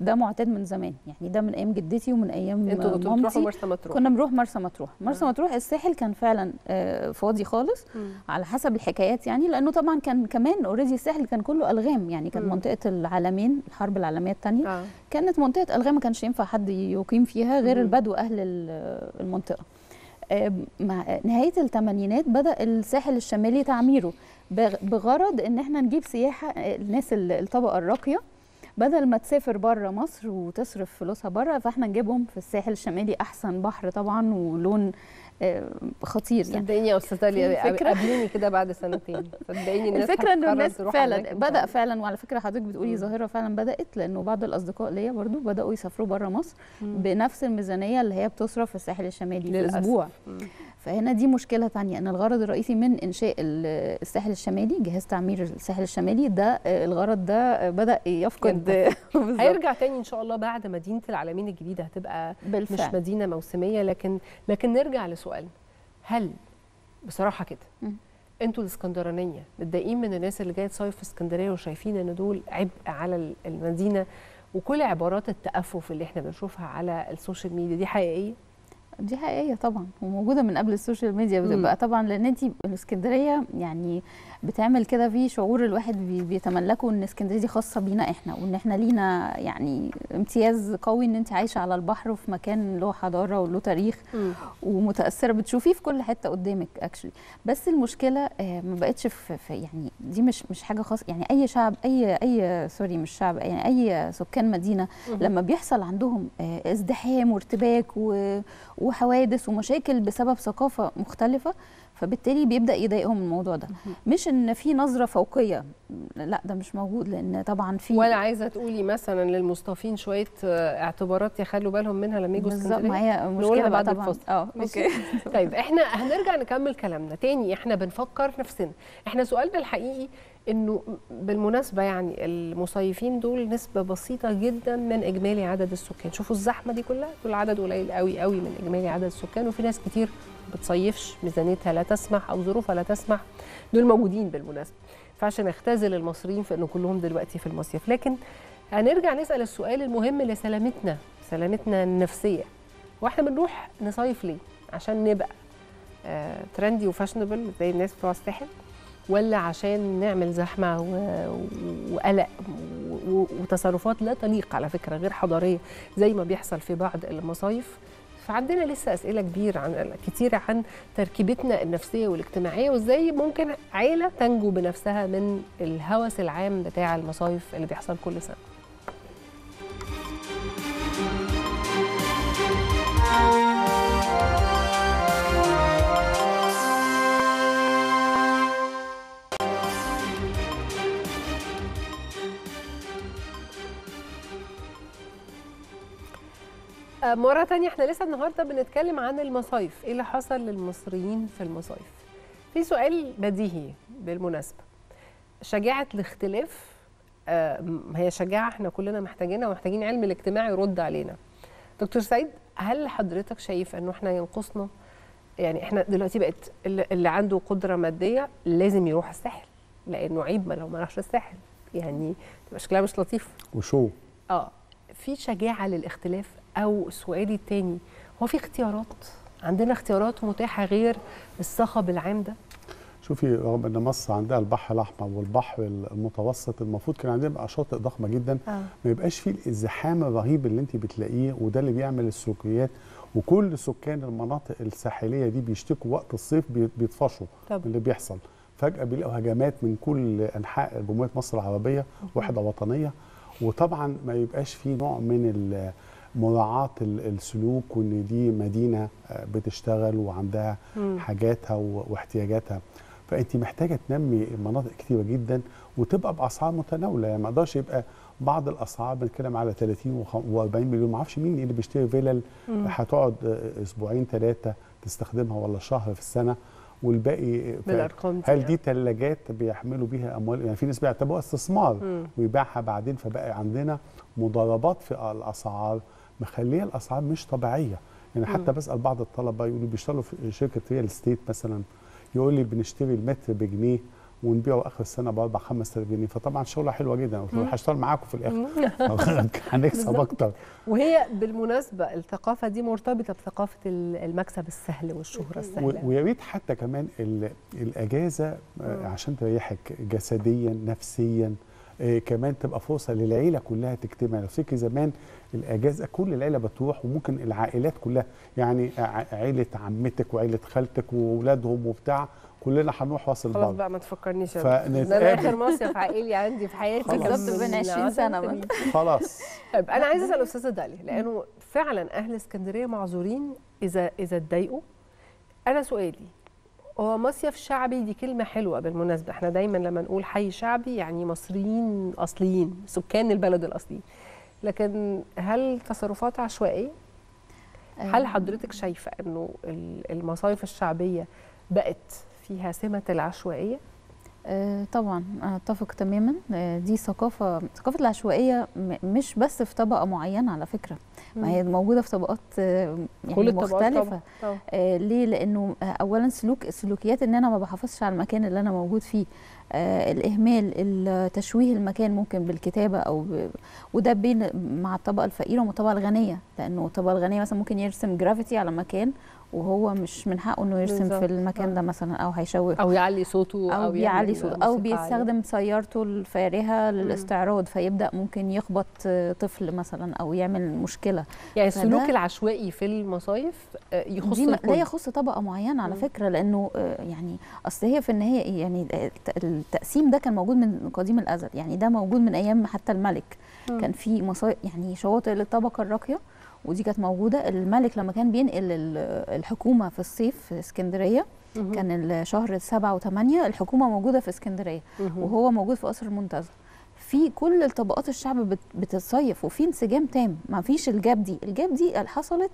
ده معتاد من زمان يعني ده من أيام جدتي ومن أيام أنتوا كنتوا بتروحوا مامتي. مرسى مطروح؟ كنا بنروح مرسى مطروح. مرسى مطروح الساحل كان فعلا آه، فاضي خالص. على حسب الحكايات يعني لأنه طبعا كان كمان already الساحل كان كله ألغام يعني كانت مم. منطقة العلمين الحرب العالمية الثانية آه. كانت منطقة ألغام ما كانش ينفع حد يقيم فيها غير. البدو أهل ال- المنطقة. آه، مع نهاية الثمانينات بدأ الساحل الشمالي تعميره بغ- بغرض إن إحنا نجيب سياحة آه، الناس ال- الطبقة الراقية بدل ما تسافر بره مصر وتصرف فلوسها بره فاحنا نجيبهم في الساحل الشمالي أحسن بحر طبعا ولون آه، خطير يعني صدقيني يا أستاذة فكرة؟ قابليني كده بعد سنتين صدقيني الناس الفكرة إنه الناس فعلا بدأ. فعلا وعلى فكرة حضرتك بتقولي. ظاهرة فعلا بدأت لأنه بعض الأصدقاء ليا برضو بدأوا يسافروا بره مصر مم. بنفس الميزانية اللي هي بتصرف في الساحل الشمالي في للأسف. أسبوع مم. فهنا دي مشكلة تانية ان الغرض الرئيسي من إنشاء ال- الساحل الشمالي جهاز تعمير الساحل الشمالي ده آه، الغرض ده بدأ يفقد بالظبط. هيرجع تاني إن شاء الله بعد مدينة العالمين الجديدة هتبقى مش بالفعل مدينة موسمية. لكن لكن نرجع لسؤالنا هل بصراحة كده. أنتوا الإسكندرانية متضايقين من الناس اللي جاية تصيف في اسكندرية وشايفين إن دول عبء على ال- المدينة؟ وكل عبارات التأفف اللي إحنا بنشوفها على ال social media دي حقيقية؟ دي حقيقية طبعا وموجودة من قبل ال social media بتبقى طبعا لأن انت الاسكندريه يعني بتعمل كده في شعور الواحد بي- بيتملكه إن اسكندرية دي خاصة بينا إحنا وإن إحنا لينا يعني امتياز قوي إن أنت عايشة على البحر وفي مكان له حضارة وله تاريخ ومتأثرة بتشوفيه في كل حتة قدامك actually بس المشكلة آه، ما بقتش في, في يعني دي مش مش حاجة خاصه يعني أي شعب أي أي sorry مش شعب يعني أي سكان مدينة مهم. لما بيحصل عندهم آه، ازدحام وارتباك وحوادث ومشاكل بسبب ثقافة مختلفة فبالتالي بيبدأ يضايقهم الموضوع ده. مش إن في نظرة فوقية. لا ده مش موجود لأن طبعا في ولا عايزة تقولي مثلا للمصطفين شوية آه، اعتبارات يخلوا بالهم منها لما يجوا بالظبط اسكندرية. ما هي مشكلة بعد طبعا. الفاصل. آه. okay. طيب إحنا هنرجع نكمل كلامنا تاني. إحنا بنفكر نفسنا. إحنا سؤالنا الحقيقي إنه بالمناسبة يعني المصيفين دول نسبة بسيطة جدا من إجمالي عدد السكان. شوفوا الزحمة دي كلها دول عدد قليل قوي قوي من إجمالي عدد السكان. وفي ناس كتير بتصيفش ميزانيتها لا تسمح أو ظروفها لا تسمح. دول موجودين بالمناسبة. فعشان نختزل المصريين في إنه كلهم دلوقتي في المصيف. لكن هنرجع نسأل السؤال المهم لسلامتنا سلامتنا النفسية. وإحنا بنروح نصيف ليه؟ عشان نبقى آه، ترندي وفاشنبل زي الناس بتوع الساحل. ولا عشان نعمل زحمة وقلق وتصرفات لا تليق على فكرة غير حضارية زي ما بيحصل في بعض المصايف. فعندنا لسه أسئلة كبير عن كتيره عن تركيبتنا النفسية والاجتماعية وإزاي ممكن عيلة تنجو بنفسها من الهوس العام بتاع المصايف اللي بيحصل كل سنة. مرة تانية إحنا لسه النهاردة بنتكلم عن المصايف. إيه اللي حصل للمصريين في المصايف؟ في سؤال بديهي بالمناسبة. شجاعة الاختلاف آه، هي شجاعة إحنا كلنا محتاجينها ومحتاجين علم الاجتماع يرد علينا. دكتور سعيد هل حضرتك شايف انه إحنا ينقصنا؟ يعني إحنا دلوقتي بقت اللي عنده قدرة مادية لازم يروح الساحل لأنه عيب ما لو ما راحش الساحل. يعني تبقى شكلها مش لطيف. وشو؟ آه في شجاعة للاختلاف؟ أو سؤالي التاني هو في اختيارات؟ عندنا اختيارات متاحة غير الصخب العام ده؟ شوفي رغم إن مصر عندها البحر الأحمر والبحر المتوسط المفروض كان عندنا بقى شاطئ ضخمه جدا. آه. ما يبقاش فيه الازدحام الرهيب اللي انت بتلاقيه وده اللي بيعمل السلوكيات وكل سكان المناطق الساحلية دي بيشتكوا وقت الصيف بي- بيطفشوا. من اللي بيحصل. فجأة بيلاقوا هجمات من كل أنحاء جمهورية مصر العربية وحده وطنية. وطبعا ما يبقاش فيه نوع من ال- السلوك وإن دي مدينة آه، بتشتغل وعندها. حاجاتها واحتياجاتها. فانت محتاجة تنمي مناطق كتيرة جدا وتبقى بأسعار متناولة. يعني ما أقدرش يبقى بعض الأسعار بنتكلم على 30 و40 مليون. ما أعرفش مين اللي بيشتري فيلل. هتقعد آه، أسبوعين ثلاثة تستخدمها ولا شهر في السنة. والباقي بالأرقام هل دي ثلاجات بيحملوا بيها أموال؟ يعني في ناس بيعتبروها استثمار. ويبيعها بعدين. فبقى عندنا مضاربات في الأسعار مخلية الأسعار مش طبيعية يعني حتى. بسأل بعض الطلبة يقولوا بيشتغلوا في شركة ريال استيت مثلا يقول لي بنشتري المتر بجنيه ونبيعه آخر السنة ب 4 5000 جنيه فطبعا شغلة حلوة جدا قلت له. هشتغل معاكم في الآخر. هنكسب. أكتر وهي بالمناسبة الثقافة دي مرتبطة بثقافة ال- المكسب السهل والشهرة و- السهلة ويا ريت حتى كمان ال- الأجازة آه، عشان تريحك جسديا نفسيا آه، كمان تبقى فرصة للعيلة كلها تجتمع لو زمان الاجازه كل العيلة بتروح وممكن العائلات كلها يعني ع- عيلة عمتك وعيلة خالتك واولادهم وبتاع كلنا هنروح راس خلاص البر بقى ما تفكرنيش. أنا آخر مصيف عائلي عندي في حياتي خلاص. بالظبط من 20 عشر سنة سنين. خلاص. طيب أنا عايزة أسأل أستاذة داليا لأنه فعلا أهل اسكندرية معذورين إذا إذا اتضايقوا. أنا سؤالي هو مصيف شعبي؟ دي كلمة حلوة بالمناسبة. إحنا دايما لما نقول حي شعبي يعني مصريين أصليين سكان البلد الأصليين. لكن هل تصرفات عشوائية؟ هل حضرتك شايفة إنه ال- المصايف الشعبية بقت فيها سمة العشوائية؟ آه، طبعا أتفق تماما. آه، دي ثقافة ثقافة العشوائية مش بس في طبقة معينة على فكرة. ما هي موجودة في طبقات كل يعني الطبقات مختلفة. طبعاً. طبعاً. ليه؟ لأنه اولا سلوك السلوكيات إن أنا ما بحافظش على المكان اللي أنا موجود فيه. الإهمال تشويه المكان ممكن بالكتابة أو ب... وده بين مع الطبقة الفقيرة والطبقه الغنية لأنه الطبقة الغنية مثلا ممكن يرسم جرافيتي على مكان وهو مش من حقه إنه يرسم بالظبط. في المكان ده مثلا أو هيشوه أو يعلي صوته أو يعمل بيعلي صوته أو. بيستخدم سيارته الفارهة للاستعراض فيبدأ ممكن يخبط آه، طفل مثلا أو يعمل مشكلة يعني السلوك العشوائي في المصايف آه، يخص الكل. يخص طبقة معينة على مم. فكرة لأنه آه، يعني أصل هي في النهاية يعني الت- التقسيم ده كان موجود من قديم الأزل يعني ده موجود من أيام حتى الملك مم. كان في مصايف يعني شواطئ للطبقة الراقية ودي كانت موجودة الملك لما كان بينقل ال- الحكومة في الصيف في اسكندرية. كان الشهر سبعة وثمانية الحكومة موجودة في اسكندرية مهم. وهو موجود في قصر المنتزه في كل الطبقات الشعب بت- بتصيف وفي انسجام تام ما فيش ال gap دي ال gap دي حصلت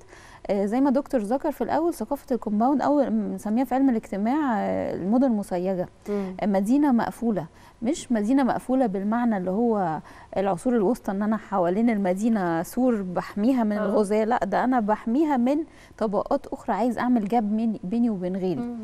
آه، زي ما دكتور ذكر في الأول ثقافة ال compound أو بنسميها في علم الاجتماع آه، المدن المسيجة. مدينة مقفولة مش مدينة مقفولة بالمعنى اللي هو العصور الوسطى إن أنا حوالين المدينة سور بحميها من آه. الغزاة لأ ده أنا بحميها من طبقات أخرى عايز أعمل gap بيني وبين غيري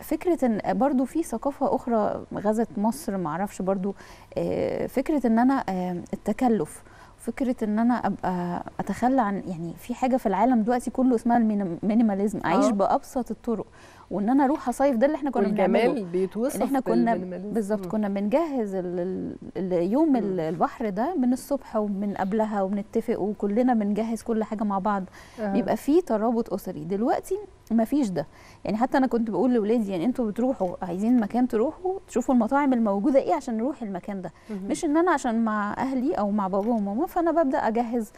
فكرة إن برضو في ثقافة أخرى غزت مصر معرفش برضو آه، فكرة إن أنا التكلف فكرة إن أنا أبقى أتخلى عن يعني في حاجة في العالم دلوقتي كله اسمها ال minimalism اعيش آه. بأبسط الطرق وإن أنا أروح أصيف ده اللي إحنا كنا بنعمله بيتوصف إن إحنا كنا. بالظبط مم. كنا بنجهز ال- البحر ده من الصبح ومن قبلها وبنتفق وكلنا بنجهز كل حاجة مع بعض آه. بيبقى في ترابط أسري دلوقتي ما فيش ده يعني حتى أنا كنت بقول لاولادي يعني أنتوا بتروحوا عايزين مكان تروحوا تشوفوا المطاعم الموجودة إيه عشان نروح المكان ده مهم. مش إن أنا عشان مع أهلي أو مع بابا وماما فأنا ببدأ أجهز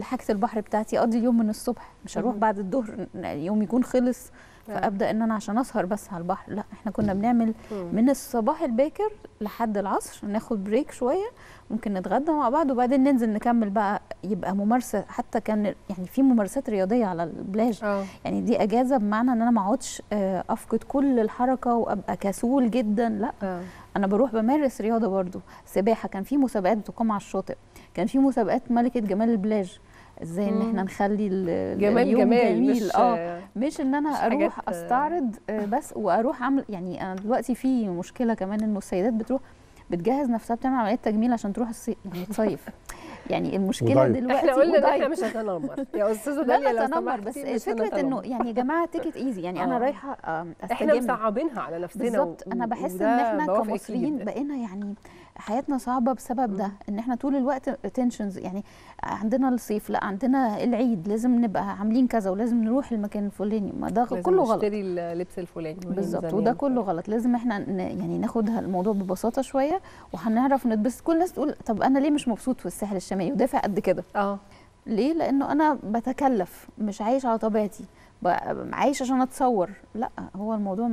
حاجة البحر بتاعتي أقضي اليوم من الصبح مش هروح. بعد الظهر اليوم يكون خلص. فأبدأ إن أنا عشان أسهر بس على البحر. لا إحنا كنا بنعمل. من الصباح الباكر لحد العصر ناخد break شوية ممكن نتغدى مع بعض وبعدين ننزل نكمل بقى. يبقى ممارسة حتى كان يعني في ممارسات رياضية على البلاج. آه. يعني دي أجازة بمعنى إن أنا ما أقعدش آه، أفقد كل الحركة وأبقى كسول جدا. لا آه. أنا بروح بمارس رياضة برضو. سباحة كان في مسابقات بتقام على الشاطئ. كان في مسابقات ملكة جمال البلاج. إزاي ان. إحنا نخلي ال- جمال اليوم جمال جميل مش آه مش ان أنا مش أروح استعرض آه، بس وأروح اعمل يعني أنا دلوقتي في مشكلة كمان انه السيدات بتروح بتجهز نفسها بتعمل عمليه تجميل عشان تروح الصيف يعني تصيف يعني المشكلة و diet. دلوقتي إحنا قلنا إن إحنا. مش هنتنمر يا أستاذة لا داليا لو نتنمر بس فكره إنه. يعني يا جماعة take it easy يعني أنا آه. رايحة آم، إحنا أستجم مصعبينها على نفسنا بالظبط أنا بحس إن إحنا كمصريين. بقينا يعني حياتنا صعبة بسبب ده إن إحنا طول الوقت تنشنز يعني عندنا الصيف لأ عندنا العيد لازم نبقى عاملين كذا ولازم نروح المكان الفلاني. ما ده كله غلط. نشتري اللبس الفلاني بالظبط وده كله غلط. لازم إحنا يعني ناخد الموضوع ببساطة شوية وهنعرف نتبسط. كل الناس تقول طب أنا ليه مش مبسوط في الساحل الشمالي؟ ودافع قد كده. آه. ليه؟ لأنه أنا بتكلف مش عايش على طبيعتي. عايش عشان أتصور. لأ هو الموضوع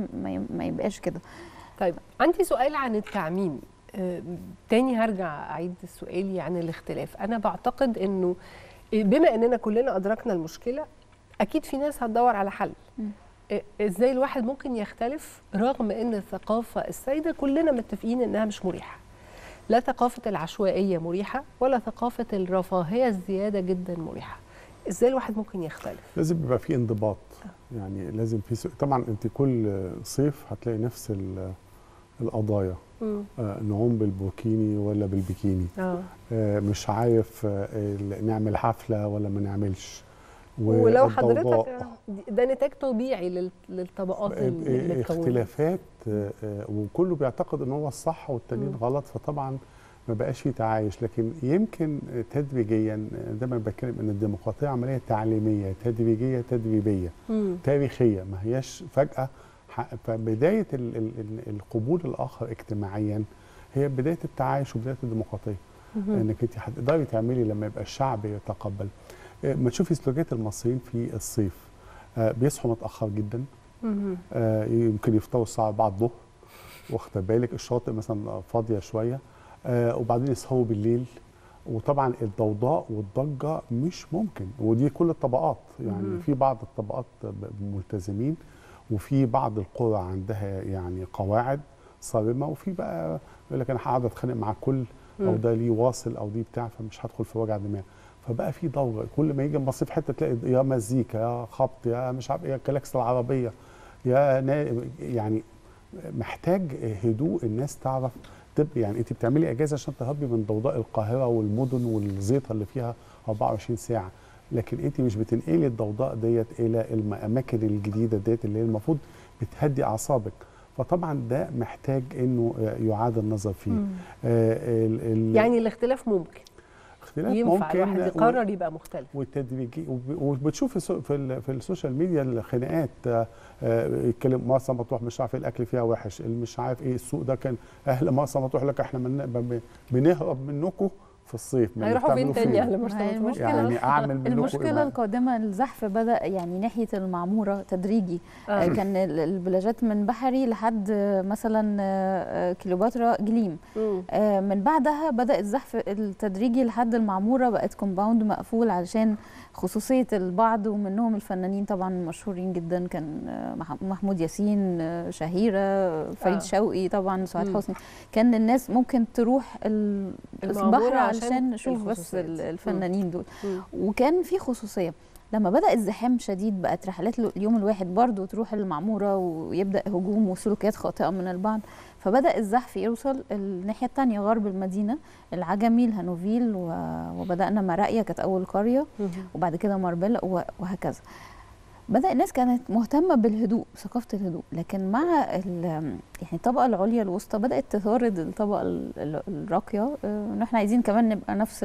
ما يبقاش كده. طيب عندي سؤال عن التعميم. تاني هرجع أعيد سؤالي عن الاختلاف. أنا بعتقد إنه بما إننا كلنا أدركنا المشكلة أكيد في ناس هتدور على حل. إزاي الواحد ممكن يختلف رغم إن الثقافة السائده كلنا متفقين إنها مش مريحة. لا ثقافة العشوائية مريحة ولا ثقافة الرفاهية الزيادة جدا مريحة. إزاي الواحد ممكن يختلف؟ لازم يبقى في انضباط. يعني لازم في س... طبعا أنت كل صيف هتلاقي نفس ال- القضايا. نعوم بالبوركيني ولا بالبيكيني آه آه، مش عارف آه، نعمل حفلة ولا ما نعملش ولو. حضرتك ده نتاج طبيعي لل- للطبقات اللي اللي اتكونت. اختلافات آه، آه، وكله بيعتقد إن هو الصح والتانيين. غلط فطبعا ما بقاش في تعايش لكن يمكن تدريجيا آه، دايما بتكلم إن الديمقراطية عملية تعليمية تدريجية تدريبية. تاريخية ما هياش فجأة فبداية ال- ال- ال- القبول الآخر اجتماعيا هي بداية التعايش وبداية الديمقراطية. إنك أنت هتقدري تعملي لما يبقى الشعب يتقبل. آه، ما تشوفي سلوكيات المصريين في الصيف. آه، بيصحوا متأخر جدا. آه، يمكن يفطروا الساعة 4 الظهر. واخد بالك الشاطئ مثلا فاضية شوية. وبعدين يسهروا بالليل. وطبعا الضوضاء والضجة مش ممكن. ودي كل الطبقات. يعني. في بعض الطبقات ملتزمين. وفي بعض القرى عندها يعني قواعد صارمة وفي بقى يقول لك أنا هقعد أتخانق مع كل أو. ده ليه واصل أو دي بتاع فمش هدخل في وجع دماغ فبقى في ضوء كل ما يجي المصيف حتة تلاقي يا مزيكا يا خبط يا مش عارف إيه كلاكس العربية يا نا يعني محتاج هدوء الناس تعرف تبقى يعني أنت بتعملي إجازة عشان تهربي من ضوضاء القاهرة والمدن والزيطة اللي فيها 24 ساعة لكن انت مش بتنقلي الضوضاء ديت إلى الاماكن الجديدة ديت اللي هي المفروض بتهدي اعصابك. فطبعا ده محتاج انه يعاد النظر فيه. مم. آه ال ال يعني الاختلاف ممكن. اختلاف ينفع ممكن الواحد يقرر يبقى مختلف. والتدريجي وب- وبتشوف في في, ال- في ال social media الخناقات آه، آه، يتكلم مرسى مطروح مش عارف إيه الاكل فيها وحش مش عارف إيه السوق ده كان أهل مرسى مطروح لك إحنا بنهرب منكم في الصيف من هيروحوا فين تاني. على مرسى مطروح المشكلة يعني أعمل منكم المشكلة إيه؟ القادمة الزحف بدأ يعني ناحية المعمورة تدريجي آه. آه. كان ال- البلاجات من بحري لحد مثلا آه، آه، كليوباترا جليم. آه، من بعدها بدأ الزحف التدريجي لحد المعمورة بقت compound مقفول علشان خصوصية البعض ومنهم الفنانين طبعا مشهورين جدا كان آه، مح- محمود ياسين آه، شهيرة فريد آه. شوقي طبعا سعاد. حسني كان الناس ممكن تروح البحر علشان نشوف بس الفنانين دول مم. وكان في خصوصية لما بدأ الزحام شديد بقت رحلات ال- اليوم الواحد برضو تروح المعمورة ويبدأ هجوم وسلوكيات خاطئة من البعض فبدأ الزحف يوصل الناحية الثانية غرب المدينة العجمي الهانوفيل وبدأنا مراقية كانت أول قرية. وبعد كده ماربيلا وهكذا بدأ الناس كانت مهتمة بالهدوء ثقافة الهدوء لكن مع يعني الطبقة العليا الوسطى بدأت تطارد الطبقة ال- ال- الراقية آه، إن إحنا عايزين كمان نبقى نفس.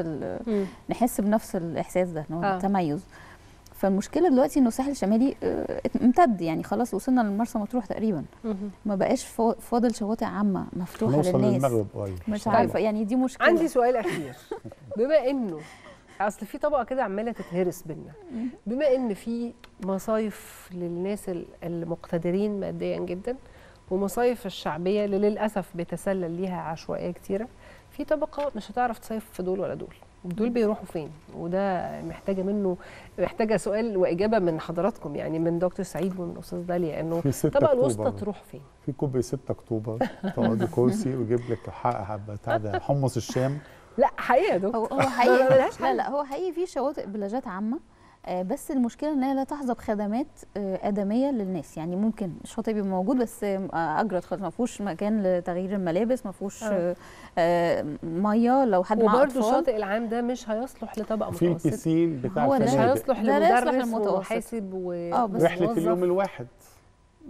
نحس بنفس الإحساس ده ان هو آه. التميز فالمشكلة دلوقتي إنه الساحل الشمالي آه، امتد يعني خلاص وصلنا لمرسى مطروح تقريبا. ما بقاش فا- فاضل شواطئ عامة مفتوحة للناس. للمغرب قريب مش. عارفة يعني دي مشكلة. عندي سؤال أخير. بما إنه أصل في طبقة كده عمالة تتهرس بينا. بما إن في مصايف للناس ال- المقتدرين ماديا جدا ومصايف الشعبية اللي للأسف بيتسلل ليها عشوائية كتيرة في طبقة مش هتعرف تصيف في دول ولا دول. دول بيروحوا فين؟ وده محتاجة منه محتاجة سؤال وإجابة من حضراتكم يعني من دكتور سعيد ومن أستاذ داليا إنه في 6 الطبقه الوسطى تروح فين؟ في كوبري 6 أكتوبر تقعدي كرسي ويجيب لك ح- ح- بتاع ده حمص الشام. لا حقيقة يا دكتور. هو هو لا، حقيقي لا. لا هو حقيقي في شواطئ بلاجات عامة بس المشكلة إن هي لا تحظى بخدمات آه، آدمية للناس يعني ممكن الشاطئ بيبقى موجود بس آه، أجرد خالص ما فيهوش مكان لتغيير الملابس ما فيهوش آه. آه، آه، مية لو حد معاه وبرده أطفال الشاطئ العام ده مش هيصلح لطبقة في متوسطة البسين بتاع هو ده. مش هيصلح لمدرس. ومحاسب و آه، بس رحلة وموظف. اليوم الواحد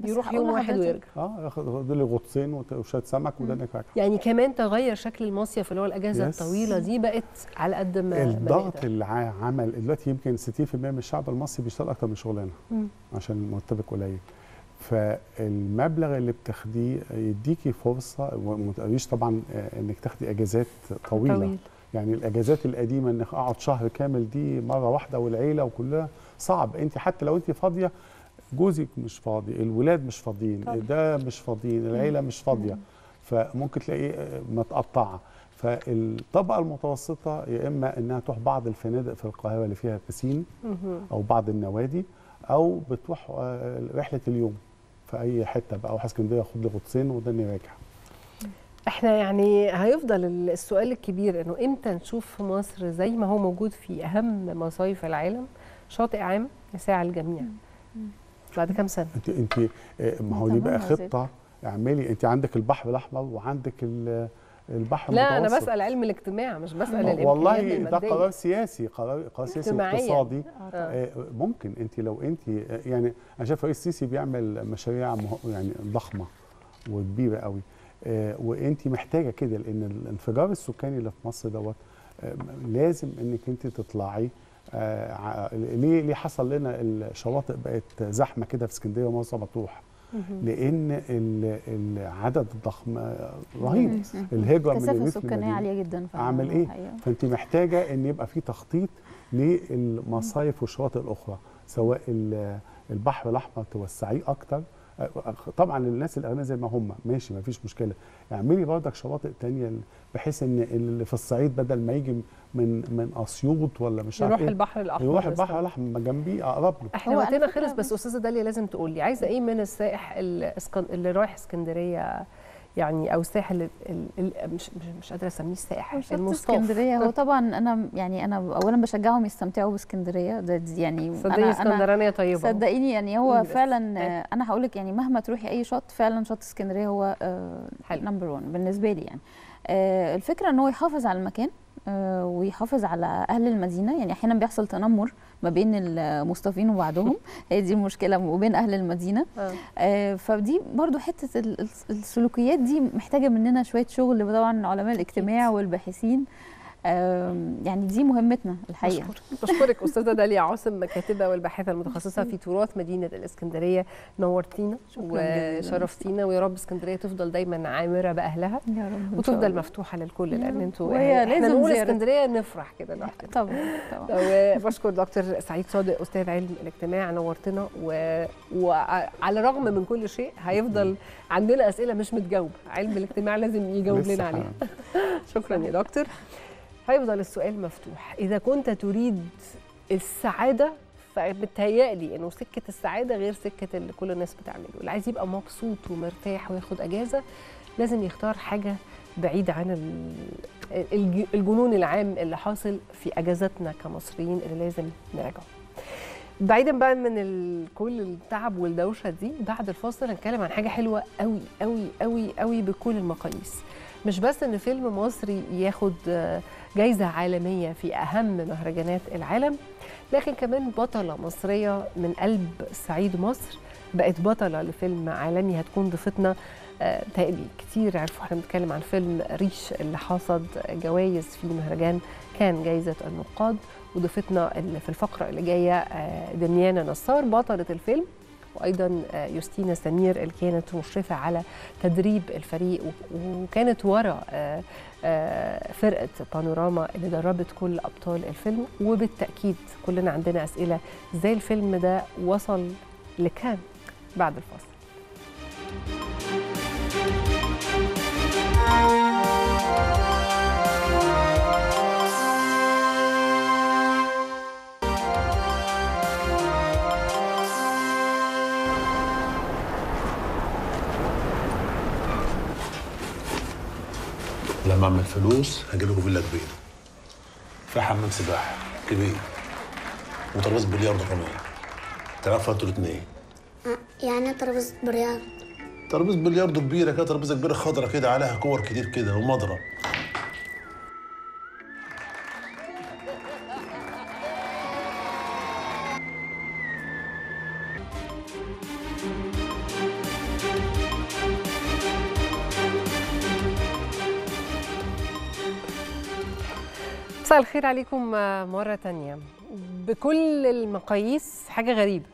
يروح يوم واحد ويرجع آه ياخد لي غطسين وشوية سمك ودنك راجع يعني كمان تغير شكل المصيف اللي هو الأجازة يس. الطويلة دي بقت على قد ما الضغط. اللي عمل دلوقتي يمكن 60% من الشعب المصري بيشتغل أكتر من شغلانه. عشان مرتبك قليل فالمبلغ اللي بتاخديه يديكي فرصة وما تقوليش طبعا آه، إنك تاخدي أجازات طويلة طويل. يعني الأجازات القديمة إنك أقعد شهر كامل دي مرة واحدة والعيلة وكلها صعب أنت حتى لو أنت فاضية جوزك مش فاضي الولاد مش فاضيين. ده مش فاضيين العيلة مش فاضية. فممكن تلاقيه متقطعة. فالطبقة المتوسطة يا إما إنها تروح بعض الفنادق في القاهرة اللي فيها بسين. أو بعض النوادي أو بتروح آه، رحلة اليوم في أي حتة بقى أروح اسكندريه اخد لي غطسين وداني راجع إحنا يعني هيفضل السؤال الكبير إنه إمتى نشوف في مصر زي ما هو موجود في أهم مصايف العالم؟ شاطئ عام يساع الجميع. بعد كام سنة انت انت آه، ما هو دي بقى. خطة اعملي انت عندك البحر الأحمر وعندك ال- البحر لا أنا المتوسط. بسأل علم الاجتماع مش بسأل والله ده. قرار سياسي قرار قرار سياسي. واقتصادي آه. آه، ممكن انت لو انت يعني أنا شايف رئيس السيسي بيعمل مشاريع يعني ضخمة وكبيرة قوي وانت محتاجة كده لأن الانفجار السكاني اللي في مصر دوت لازم انك انت تطلعي ليه ليه حصل لنا الشواطئ بقت زحمة كده في اسكندرية ومرسى مطروح؟ لأن ال- العدد الضخم آه، رهيب. الهجرة من الكثافة السكانية. عالية جدا أعمل إيه؟ الحقيقة. فأنت محتاجة إن يبقى في تخطيط للمصايف والشواطئ الأخرى سواء ال- البحر الأحمر توسعيه أكتر طبعا للناس الأغنياء زي ما هم ماشي ما فيش مشكلة اعملي برضك شواطئ تانية بحيث إن اللي في الصعيد بدل ما يجي من من أسيوط ولا مش عارف يروح إيه البحر الأحمر يروح. البحر الأحمر ما جنبيه أقرب له إحنا وقتنا خلص بس أستاذة داليا لازم تقول لي عايزة إيه من السائح. اللي رايح إسكندرية يعني أو الساحل ال... ال... ال... مش مش, قادره اسميه الساحل شط المصطف اسكندرية هو طبعا أنا يعني أنا اولا بشجعهم يستمتعوا باسكندرية ده يعني أنا اسكندرانية طيبة صدقيني يعني هو بس. فعلا. آه، أنا هقول لك يعني مهما تروحي أي شط فعلا شط اسكندرية هو حلو. نمبر 1 بالنسبة لي يعني آه، الفكرة إن هو يحافظ على المكان آه، ويحافظ على أهل المدينة يعني أحيانا بيحصل تنمر ما بين المصطفين وبعضهم. هي دي المشكلة وبين أهل المدينة. آه. آه، فدي برضو حتة ال- ال- السلوكيات دي محتاجة مننا شوية شغل طبعا علماء الاجتماع والباحثين. يعني دي مهمتنا الحقيقة. بشكرك. بشكرك أستاذة داليا عاصم الكاتبه والباحثة المتخصصة في تراث مدينة الإسكندرية نورتينا. وشرفتينا. ويا رب إسكندرية تفضل دايما عامرة بأهلها يا رب وتفضل. مفتوحة للكل لأن. أنتوا إحنا لازم نقول. إسكندرية نفرح كده لوحدنا. طبعا طبعا. وبشكر دكتور سعيد صادق أستاذ علم الاجتماع نورتنا و... وعلى الرغم من كل شيء هيفضل عندنا أسئلة مش متجاوبة. علم الاجتماع لازم يجاوب لنا عليها. شكرا يا دكتور. هيفضل السؤال مفتوح. إذا كنت تريد السعادة فبتهيألي إنه سكة السعادة غير سكة اللي كل الناس بتعمله. اللي عايز يبقى مبسوط ومرتاح وياخد أجازة لازم يختار حاجة بعيد عن ال- الج- الجنون العام اللي حاصل في أجازاتنا كمصريين اللي لازم نراجعه. بعيدا بقى من كل التعب والدوشة دي بعد الفاصل هنتكلم عن حاجة حلوة قوي قوي قوي قوي بكل المقاييس. مش بس إن فيلم مصري ياخد آه، جايزة عالمية في أهم مهرجانات العالم لكن كمان بطلة مصرية من قلب صعيد مصر بقت بطلة لفيلم عالمي هتكون ضيفتنا آه، تقلي كتير. عرفوا إحنا بنتكلم عن فيلم ريش اللي حصد جوائز في مهرجان كان جايزة النقاد وضيفتنا في الفقرة اللي جاية آه، دميانة نصار بطلة الفيلم. وأيضا آه، يوستينا سمير اللي كانت مشرفة على تدريب الفريق وكانت ورا آه، آه، فرقة بانوراما اللي دربت كل أبطال الفيلم. وبالتأكيد كلنا عندنا أسئلة إزاي الفيلم ده وصل لكام؟ بعد الفاصل. لما اعمل فلوس هجيب لكم فيلا كبيرة. فيها حمام سباحة كبير. وترابيزه بلياردو كمان. تعرفوا أنتوا الاثنين يعني ترابيزة برياض ترابيزه بلياردو كبيرة كده ترابيزه كبيرة خضرة كده عليها كور كتير كده ومضرب. مساء الخير عليكم مرة تانية. بكل المقاييس حاجة غريبة.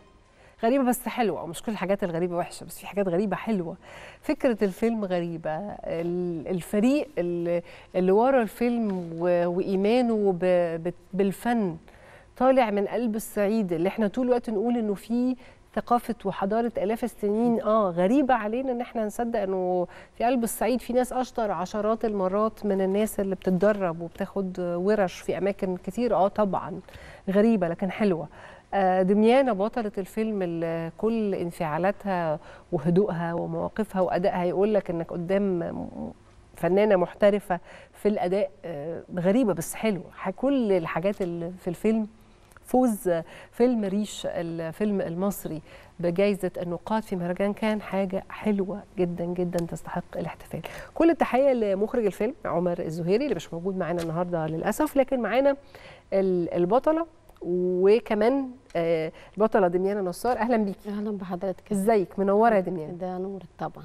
غريبة بس حلوة مش كل الحاجات الغريبة وحشة بس في حاجات غريبة حلوة. فكرة الفيلم غريبة. الفريق اللي ورا الفيلم وإيمانه بالفن طالع من قلب الصعيد اللي إحنا طول الوقت نقول إنه في ثقافة وحضارة آلاف السنين. آه غريبة علينا إن إحنا نصدق إنه في قلب الصعيد في ناس أشطر عشرات المرات من الناس اللي بتتدرب وبتاخد ورش في أماكن كتير. آه طبعا غريبة لكن حلوة. آه دميانة بطلة الفيلم اللي كل انفعالاتها وهدوءها ومواقفها وأدائها يقول لك إنك قدام فنانة محترفة في الأداء آه غريبة بس حلوة. كل الحاجات اللي في الفيلم فوز فيلم ريش الفيلم المصري بجائزة النقاد في مهرجان كان حاجة حلوة جدا جدا تستحق الاحتفال. كل التحية لمخرج الفيلم عمر الزهيري اللي مش موجود معانا النهاردة للأسف لكن معانا البطلة وكمان البطلة دميانة نصار. أهلا بيكي أهلا بحضرتك. إزيك؟ منورة يا دميانة ده نور طبعا.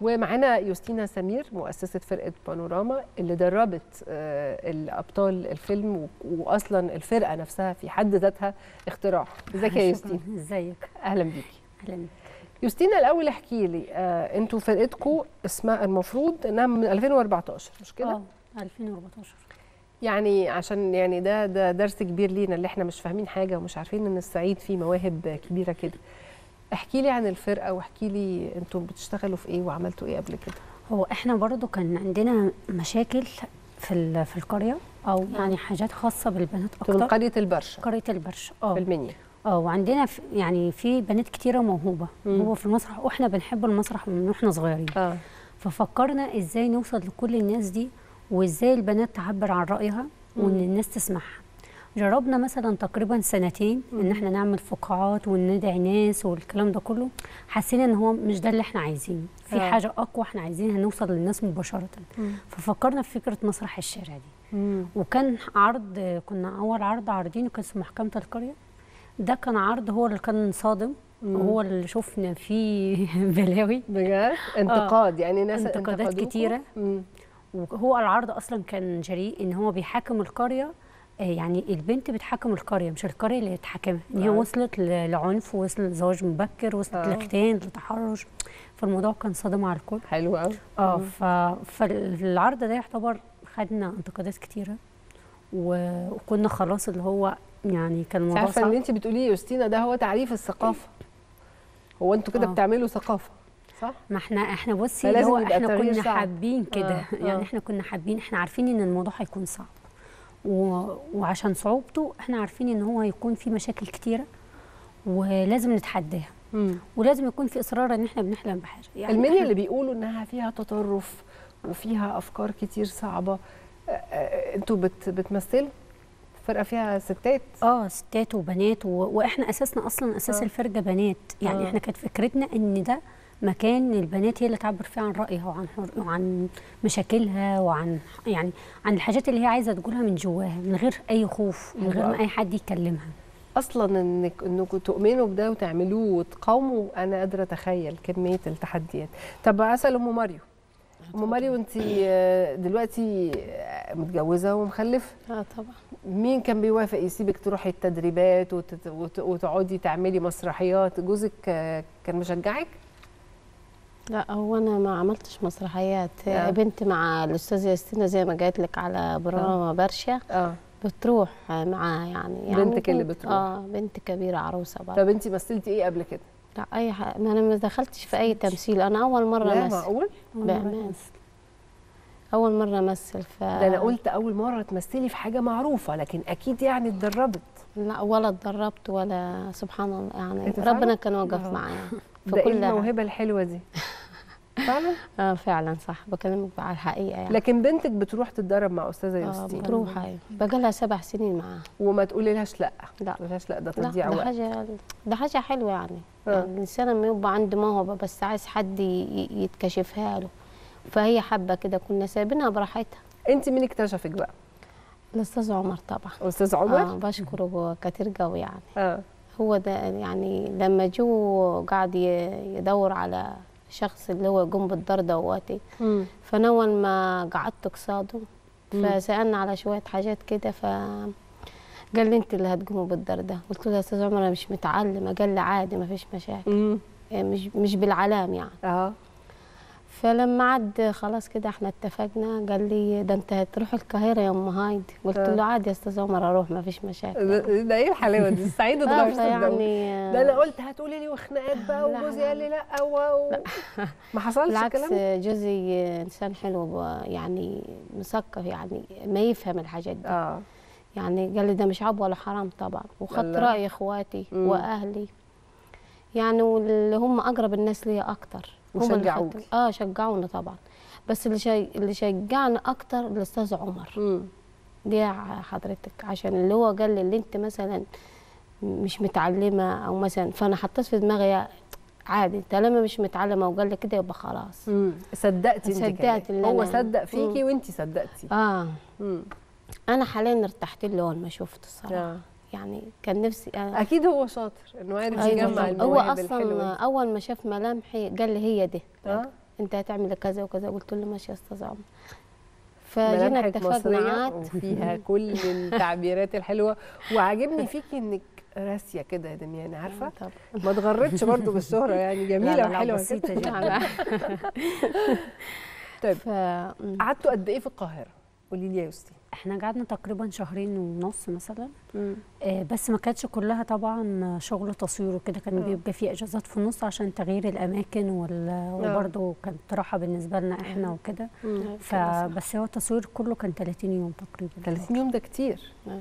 ومعانا يوستينا سمير مؤسسة فرقة بانوراما اللي دربت الأبطال الفيلم وأصلا الفرقة نفسها في حد ذاتها اختراع. إزيك يا يوستينا؟ إزيك؟ أهلا بيكي أهلا بيكي يوستينا الأول احكي لي آه أنتوا فرقتكم اسمها المفروض إنها من 2014 مش كده؟ آه 2014 يعني عشان يعني ده ده درس كبير لينا اللي إحنا مش فاهمين حاجة ومش عارفين إن الصعيد فيه مواهب كبيرة كده. احكي لي عن الفرقة واحكي لي أنتم بتشتغلوا في إيه وعملتوا إيه قبل كده. هو إحنا برضو كان عندنا مشاكل في في القرية أو يعني حاجات خاصة بالبنات أكتر. قرية البرش قرية البرش آه. في المنيا. آه وعندنا في يعني في بنات كتيرة موهوبة. هو في المسرح وإحنا بنحب المسرح من وإحنا صغيرين. آه. ففكرنا إزاي نوصل لكل الناس دي وازاي البنات تعبر عن رأيها وان الناس تسمعها. جربنا مثلا تقريبا سنتين. إن إحنا نعمل فقاعات وندعي ناس والكلام ده كله حسينا إن هو مش ده اللي إحنا عايزينه في آه. حاجة أقوى إحنا عايزينها نوصل للناس مباشرة مم. ففكرنا في فكرة مسرح الشارع دي مم. وكان عرض كنا أول عرض عارضينه كان اسمه محكمة القرية ده كان عرض هو اللي كان صادم وهو اللي شفنا فيه بلاوي بجد انتقاد آه. يعني ناس انتقادات كتيرة مم. وهو العرض أصلا كان جريء إن هو بيحاكم القرية يعني البنت بتحكم القرية مش القرية اللي تحكمها ان هي وصلت لعنف وصلت لزواج مبكر وصلت آه. لاختان لتحرش فالموضوع كان صادم على الكل حلو قوي آه ف... فالعرض ده يعتبر خدنا انتقادات كتيرة. وكنا خلاص اللي هو يعني كان الموضوع عارفة اللي انت بتقوليه يا يوستينا ده هو تعريف الثقافة هو أنتوا كده آه. بتعملوا ثقافة صح ما إحنا إحنا بصي هو إحنا كنا صعب. حابين كده آه. يعني آه. إحنا كنا حابين إحنا عارفين إن الموضوع هيكون صعب. وعشان صعوبته إحنا عارفين ان هو هيكون في مشاكل كتيرة ولازم نتحداها مم. ولازم يكون في اصرار ان إحنا بنحلم بحاجة يعني المنيا اللي بيقولوا انها فيها تطرف وفيها افكار كتير صعبة أنتوا بت بتمثلوا فرقة فيها ستات آه ستات وبنات و... وإحنا اساسنا أصلا أساس آه. الفرقة بنات يعني آه. إحنا كانت فكرتنا ان ده مكان البنات هي اللي تعبر فيه عن رأيها وعن حر... وعن مشاكلها وعن يعني عن الحاجات اللي هي عايزة تقولها من جواها من غير أي خوف من غير ما أي حد يكلمها أصلا انك إنكم تؤمنوا بده وتعملوه وتقاوموا أنا قادرة أتخيل كمية التحديات. طب أسأل أم ماريو. أم ماريو انت دلوقتي آه، متجوزة ومخلفه آه طبعا. مين كان بيوافق يسيبك تروحي التدريبات. وتقعدي تعملي مسرحيات؟ جوزك آه، كان مشجعك؟ لا هو أنا ما عملتش مسرحيات. آه. بنت مع الأستاذة يستينا زي ما قالت لك على برنامج برشا. آه. بتروح معاه يعني, يعني بنتك اللي بنت- بتروح. آه بنت كبيرة عروسة برضه. طب انت مثلتي إيه قبل كده؟ لا أي حاجة ما أنا ما دخلتش في أي تمثيل. أنا أول مرة لا أمثل. معقول. أول مرة أمثل. ف ده أنا قلت أول مرة تمثلي في حاجة معروفة لكن أكيد يعني اتدربت. لا ولا اتدربت ولا سبحان الله يعني؟ ربنا كان واقف آه. معايا. في ده إيه كل. الموهبة الحلوة دي؟ فعلا؟ آه فعلا صح. بكلمك على الحقيقة يعني. لكن بنتك بتروح تتدرب مع أستاذة يوستين بتروح أيوه. بقى لها سبع سنين معاها. وما تقولي لهاش لأ. لا. ما تقوليلهاش لأ ده تضييع ده وقت. حاجة ده حاجة حلوة يعني, آه. يعني الإنسان لما يبقى عنده موهبة بس عايز حد يتكشفها له. فهي حابة كده كنا سايبينها براحتها. أنت مين اكتشفك بقى؟ الأستاذ عمر طبعا. أستاذ عمر؟ آه بشكره كتير قوي يعني. آه. هو ده يعني لما جو قاعد ي- يدور على شخص اللي هو يقوم بالدار دواتي. اول ما قعدت قصاده. فسألنا على شوية حاجات كده ف قال لي أنت اللي هتقومي بالدار ده. قلت له يا أستاذ عمر أنا مش متعلمة. قال لي عادي ما فيش مشاكل. مم. مش مش بالعلام يعني. آه فلما عد خلاص كده إحنا اتفقنا قال لي ده انت هتروح القاهرة يا أم هايدي. قلت آه. له عادي يا أستاذ عمر أروح ما فيش مشاكل. ده ده إيه الحلاوة دي؟ السعيد آه، اتغير فيعني ده أنا قلت هتقولي لي وخناقات بقى وجوزي قال لي لا و... ما حصلش بالعكس الكلام؟ جوزي إنسان حلو يعني مثقف يعني ما يفهم الحاجات دي. آه. يعني قال لي ده مش عيب ولا حرام طبعا. وخدت الله. رأي إخواتي. وأهلي. يعني واللي هم أقرب الناس ليا أكتر. خدوا- آه شجعونا طبعا بس اللي شي... اللي شجعنا أكتر الأستاذ عمر. دي حضرتك عشان اللي هو قال لي اللي أنت مثلا مش متعلمة أو مثلا فأنا حطيت في دماغي عادي طالما مش متعلمة وقال لي كده يبقى خلاص مم. صدقتي أنت صدقت. اللي هو أنا- صدق فيكي. وانت صدقتي آه مم. أنا حاليا ارتحت له أول ما شفته الصراحة آه. يعني كان نفسي أنا أكيد هو شاطر إنه عارف أيوة. يجمع. هو أصلا. أول ما شاف ملامحي قال لي هي دي. آه. أنت هتعمل كذا وكذا. قلت له ماشي يا أستاذ عمر فجينا اتفقنا. وفيها كل التعبيرات الحلوة. وعاجبني فيكي إنك راسية كده يا دميان عارفة؟ طب. ما اتغرتش برضو بالشهره يعني جميلة وحلوة كده. جدا. طيب. قعدتوا قد إيه في القاهرة؟ قولي لي يا يوستي إحنا قعدنا تقريبا شهرين ونص مثلا. آه، بس ما كانتش كلها طبعا شغل تصوير وكده. كان آه. بيبقى في إجازات في النص عشان تغيير الأماكن وال- وبرضه كانت راحة بالنسبة لنا إحنا وكده. فبس هو التصوير كله كان 30 يوم تقريبا. 30 يوم ده كتير. آه.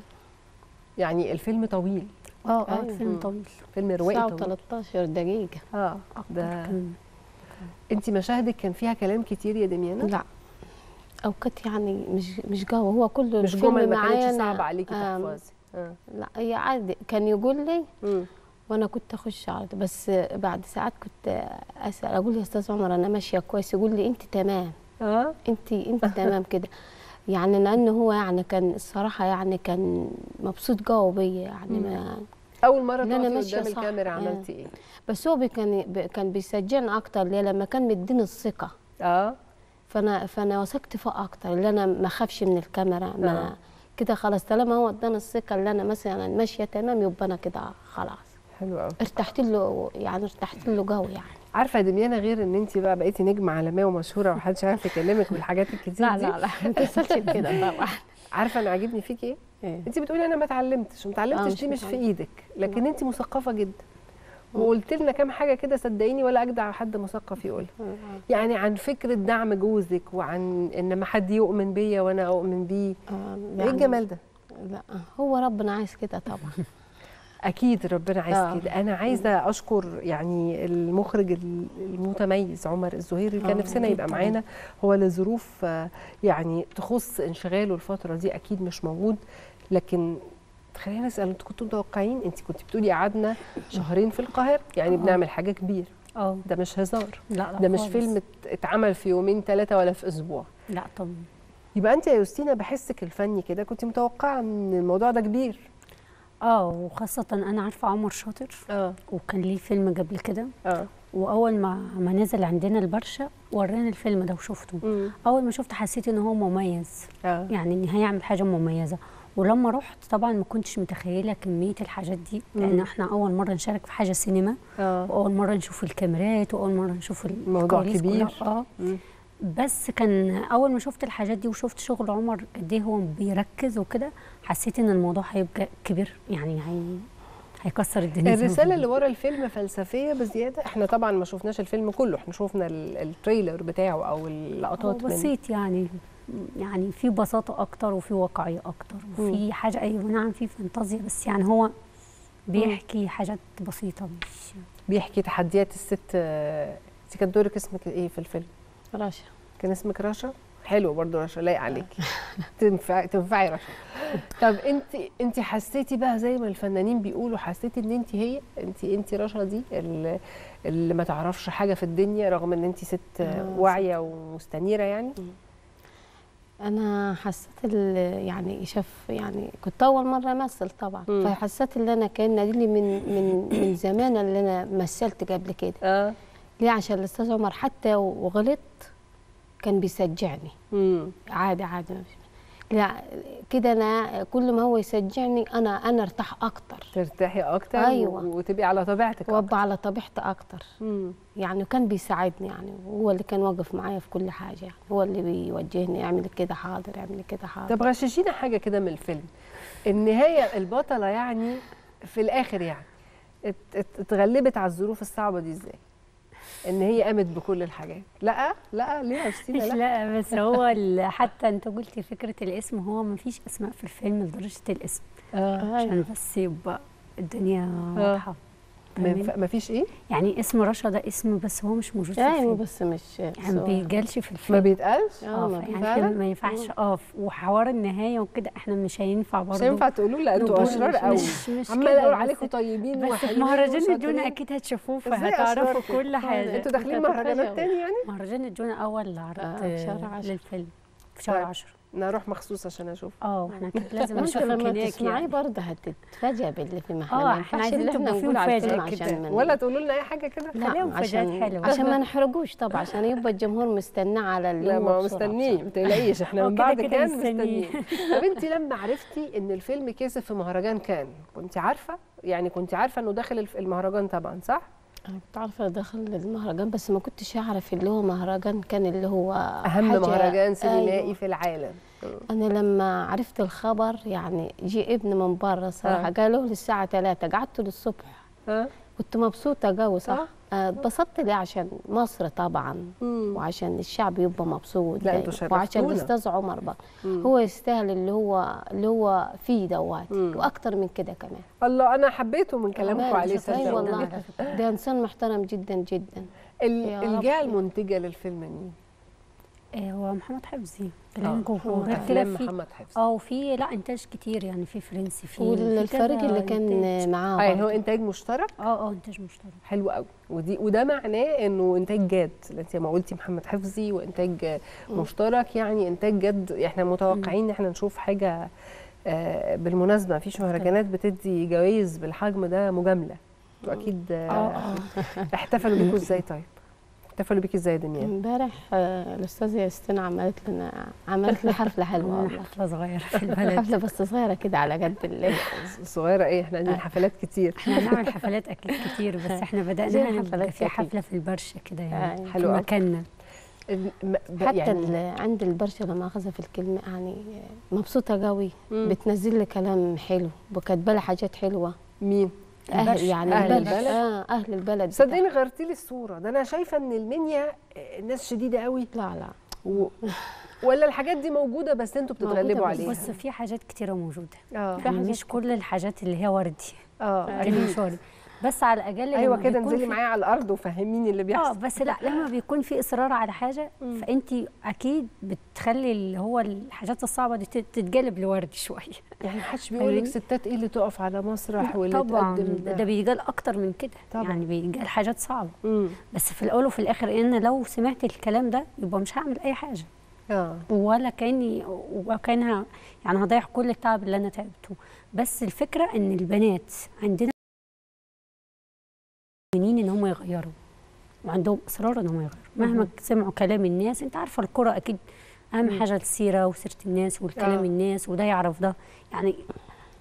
يعني الفيلم طويل. آه آه أيوة. الفيلم. طويل. فيلم روائي طويل. و13 دقيقة. آه. ده كان انت مشاهدك كان فيها كلام كتير يا دميانة؟ لا. أوقات يعني مش مش جو هو كله مش جمل ما كانتش صعبة عليكي تحفظي. آه. لا هي عادي. كان يقول لي مم. وأنا كنت أخش طول. بس بعد ساعات كنت أسأل أقول يا أستاذ عمر أنا ماشية كويس. يقول لي أنت تمام. آه. انت أنت تمام كده. يعني لأنه هو يعني كان الصراحة يعني كان مبسوط جوه بيا يعني ما أول مرة إن أنا تقفي ماشية قدام. الكاميرا آه. عملتي إيه؟ بس هو كان كان بيشجعني أكتر ليه؟ لما كان مديني الثقة. آه. فأنا فأنا وثقت فيه أكتر اللي أنا ما أخافش من الكاميرا آه. ما كده خلاص طالما هو اداني الثقة اللي أنا مثلا ماشية تمام يبقى أنا كده خلاص. حلو قوي ارتحت له يعني ارتحت له جو يعني. عارفة يا دميانة غير إن انت بقى بقيتي نجمة عالمية ومشهورة ومحدش عارف يكلمك والحاجات الكتير لا دي؟ لا لا ما توصلش لكده طبعا. عارفة أنا عاجبني فيكي إيه؟ إيه؟ انت بتقولي أنا ما اتعلمتش وما اتعلمتش مش دي مش في. إيدك لكن انت مثقفة جدا. وقلت لنا كام حاجة كده صدقيني ولا أجدع حد مثقف يقولها يعني عن فكرة دعم جوزك وعن إن ما حد يؤمن بيا وأنا أؤمن بيه. آه، إيه يعني الجمال ده؟ لا هو ربنا عايز كده طبعا. أكيد ربنا عايز آه. كده. أنا عايزة أشكر يعني المخرج ال- المتميز عمر الزهيري اللي كان آه، نفسنا يبقى. معانا. هو لظروف آه، يعني تخص انشغاله الفترة دي أكيد مش موجود. لكن خلينا نسأل أنتوا كنتوا متوقعين؟ انت كنت بتقولي قعدنا شهرين في القاهرة؟ يعني آه. بنعمل حاجة كبيرة. آه. ده مش هزار. لا لا ده مش خالص. فيلم ات- اتعمل في يومين ثلاثة ولا في أسبوع. لا طبعا يبقى انت يا يوستينا بحسك الفني كده كنت متوقعة ان الموضوع ده كبير. آه وخاصة أنا عارفة عمر شاطر. آه. وكان ليه فيلم قبل كده. آه. وأول ما ما نزل عندنا البرشا وراني الفيلم ده وشفته. مم. أول ما شفت حسيت إن هو مميز. آه. يعني ان هيعمل حاجة مميزة. ولما رحت طبعا ما كنتش متخيلة كمية الحاجات دي لأن. إحنا أول مرة نشارك في حاجة سينما آه وأول مرة نشوف الكاميرات وأول مرة نشوف الموضوع كبير. آه. بس كان أول ما شفت الحاجات دي وشفت شغل عمر قد إيه هو بيركز وكده حسيت إن الموضوع هيبقى كبير يعني هي هيكسر الدنيا الرسالة. اللي ورا الفيلم فلسفية بزيادة إحنا طبعا ما شفناش الفيلم كله إحنا شفنا ال- التريلر بتاعه أو اللقطات منه بسيط يعني يعني في بساطة أكتر وفي واقعية أكتر. وفي حاجة أيوه نعم في فانتازيا بس يعني هو بيحكي حاجات بسيطة. مش بيحكي تحديات الست آه، انت كان دورك اسمك إيه في الفيلم؟ رشا. كان اسمك رشا؟ حلو برضو رشا لايق عليكي تنفع تنفعي رشا. طب أنت أنت حسيتي بقى زي ما الفنانين بيقولوا حسيتي إن أنت هي أنت أنت رشا دي اللي, اللي ما تعرفش حاجة في الدنيا رغم إن أنت ست آه، واعية ومستنيرة يعني؟ أنا حسيت يعني شاف يعني كنت أول مرة أمثل طبعا. مم. فحسيت إن أنا كان ناديلي من من من زمان اللي أنا مثلت قبل كده. آه. ليه؟ عشان الأستاذ عمر حتى وغلط كان بيشجعني. عادي عادي ما فيش لا كده أنا كل ما هو يشجعني أنا أنا أرتاح أكتر. ترتاحي أكتر أيوة. وتبقي على طبيعتك وأبقى على طبيعتي أكتر. مم. يعني كان بيساعدني يعني هو اللي كان واقف معايا في كل حاجة يعني. هو اللي بيوجهني اعمل كده حاضر اعمل كده حاضر. طب غششينا حاجة كده من الفيلم. النهاية البطلة يعني في الآخر يعني ات- ات- اتغلبت على الظروف الصعبة دي إزاي؟ إن هي قامت بكل الحاجات لأ لأ ليه مش لا لأ بس هو حتى انت قلتي فكرة الاسم هو ما فيش أسماء في الفيلم لدرجة الاسم آه. عشان بس يبقى الدنيا واضحة فاهماني؟ ينفع- ما فيش إيه؟ يعني اسم رشا ده اسم بس هو مش موجود في أيوه الفيلم. بس مش يعني ما بيتقالش في الفيلم. ما بيتقالش؟ آه ما يعني ما ينفعش آه. وحوار النهاية وكده إحنا مش هينفع برضه. مش هينفع تقولوا لا أنتوا أشرار قوي. مش- مش عمال كده، أقول عليكم طيبين بس مهرجان. الجونة أكيد هتشوفوه فهتعرفوا كل حاجة. أنتوا داخلين مهرجانات تاني يعني؟ مهرجان الجونة أول عرض آه، في شهر عشرة. للفيلم في شهر طيب. 10 أنا أروح مخصوص عشان أشوف آه إحنا كده لازم نشوفك لما هناك تسمعي يعني برضه هتتفاجئ باللي في محل ما إحنا ينفعش عايزين اللي إحنا تبقى في نقول على الفيلم كده. عشان من ولا تقولوا لنا أي حاجة كده؟ خليها عشان حلوة. عشان ما نحرجوش طبعا عشان يبقى الجمهور مستناه على اليوم لا ما مستنيه. ما تقلقيش إحنا من بعد كده كان مستنيه. مستنيين. طب انت لما عرفتي إن الفيلم كسب في مهرجان كان كنت عارفة؟ يعني كنت عارفة إنه داخل المهرجان طبعا صح؟ أنا كنت عارفة داخل المهرجان بس ما كنتش أعرف اللي هو مهرجان كان اللي هو أهم حاجة- مهرجان سينمائي أيوة. في العالم أنا لما عرفت الخبر يعني جي ابن من بره صراحة. قالوا لي الساعة 3 قعدت للصبح كنت مبسوطة قوي صح صح. آه، اتبسطت ليه عشان مصر طبعا وعشان الشعب يبقى مبسوط لا، أنتوا. وعشان. الأستاذ عمر بقى هو يستاهل اللي هو اللي هو فيه دوات وأكتر من كده كمان الله أنا حبيته من كلامكم عليه شكراً صدقوني. والله ده إنسان محترم جدا جدا. الجهة المنتجة للفيلم مين؟ آه، هو محمد حفظي. آه، تلانجو وغير كده في محمد حفظي. آه وفي لا إنتاج كتير يعني في فرنسي في كذا اللي كان. معاه آه يعني هو. إنتاج مشترك؟ آه آه إنتاج مشترك. حلو قوي. ودي وده معناه إنه إنتاج جاد. أنت ما قلتي محمد حفظي وإنتاج مشترك يعني إنتاج جد إحنا متوقعين إن إحنا نشوف حاجة آه، بالمناسبة. مفيش مهرجانات بتدي جوائز بالحجم ده مجاملة. أنتوا أكيد آه، احتفلوا بيكوا إزاي طيب؟ احتفلوا بيكي إزاي يا دنيا؟ امبارح آه، الأستاذة ياسين عملت لنا عملت لي حفلة حلوة. والله حفلة صغيرة في البلد. حفلة بس صغيرة كده على قد الليل. صغيرة إيه؟ إحنا عندنا حفلات كتير. إحنا بنعمل حفلات أكيد كتير بس إحنا زي بدأناها الحفلات نبقى في. حفلة في البرشه كده يعني آه، حلو في. مكاننا. حتى يعني عند البرشا لما أخذها في الكلمة يعني مبسوطة قوي. بتنزل لي كلام حلو وكاتبة لي حاجات حلوة. مين؟ أهل البرشا. يعني أهل البلد البلد؟ آه أهل البلد صدقيني غيرتي لي الصورة ده أنا شايفة إن المنيا آه، الناس شديدة قوي. لا لا. و... ولا الحاجات دي موجودة بس أنتوا بتتغلبوا بس عليها. بص في حاجات كتيرة موجودة. آه. يعني مش كل الحاجات اللي هي وردي. آه. أكيد مش وردي. بس على الأقل أيوه كده انزلي معايا على الأرض وفهميني اللي آه بيحصل. بس لا لما بيكون في إصرار على حاجة فانت أكيد بتخلي اللي هو الحاجات الصعبة دي تت- تتجلب لورد شوية. يعني محدش بيقول لك؟ ستات إيه اللي تقف على مسرح واللي طبعا. ده, ده بيجال أكتر من كده. طبعاً. يعني بيجال حاجات صعبة. مم. بس في الأول وفي الآخر إن لو سمعت الكلام ده يبقى مش هعمل أي حاجة. آه. ولا كاني وكان ه- يعني هضيع كل التعب اللي أنا تعبته. بس الفكرة إن البنات عندنا هم يغيروا. وعندهم إصرار ان هم يغيروا مهما سمعوا كلام الناس أنت عارفة الكرة أكيد أهم حاجة السيره وسيرة الناس والكلام آه. الناس وده يعرف ده. يعني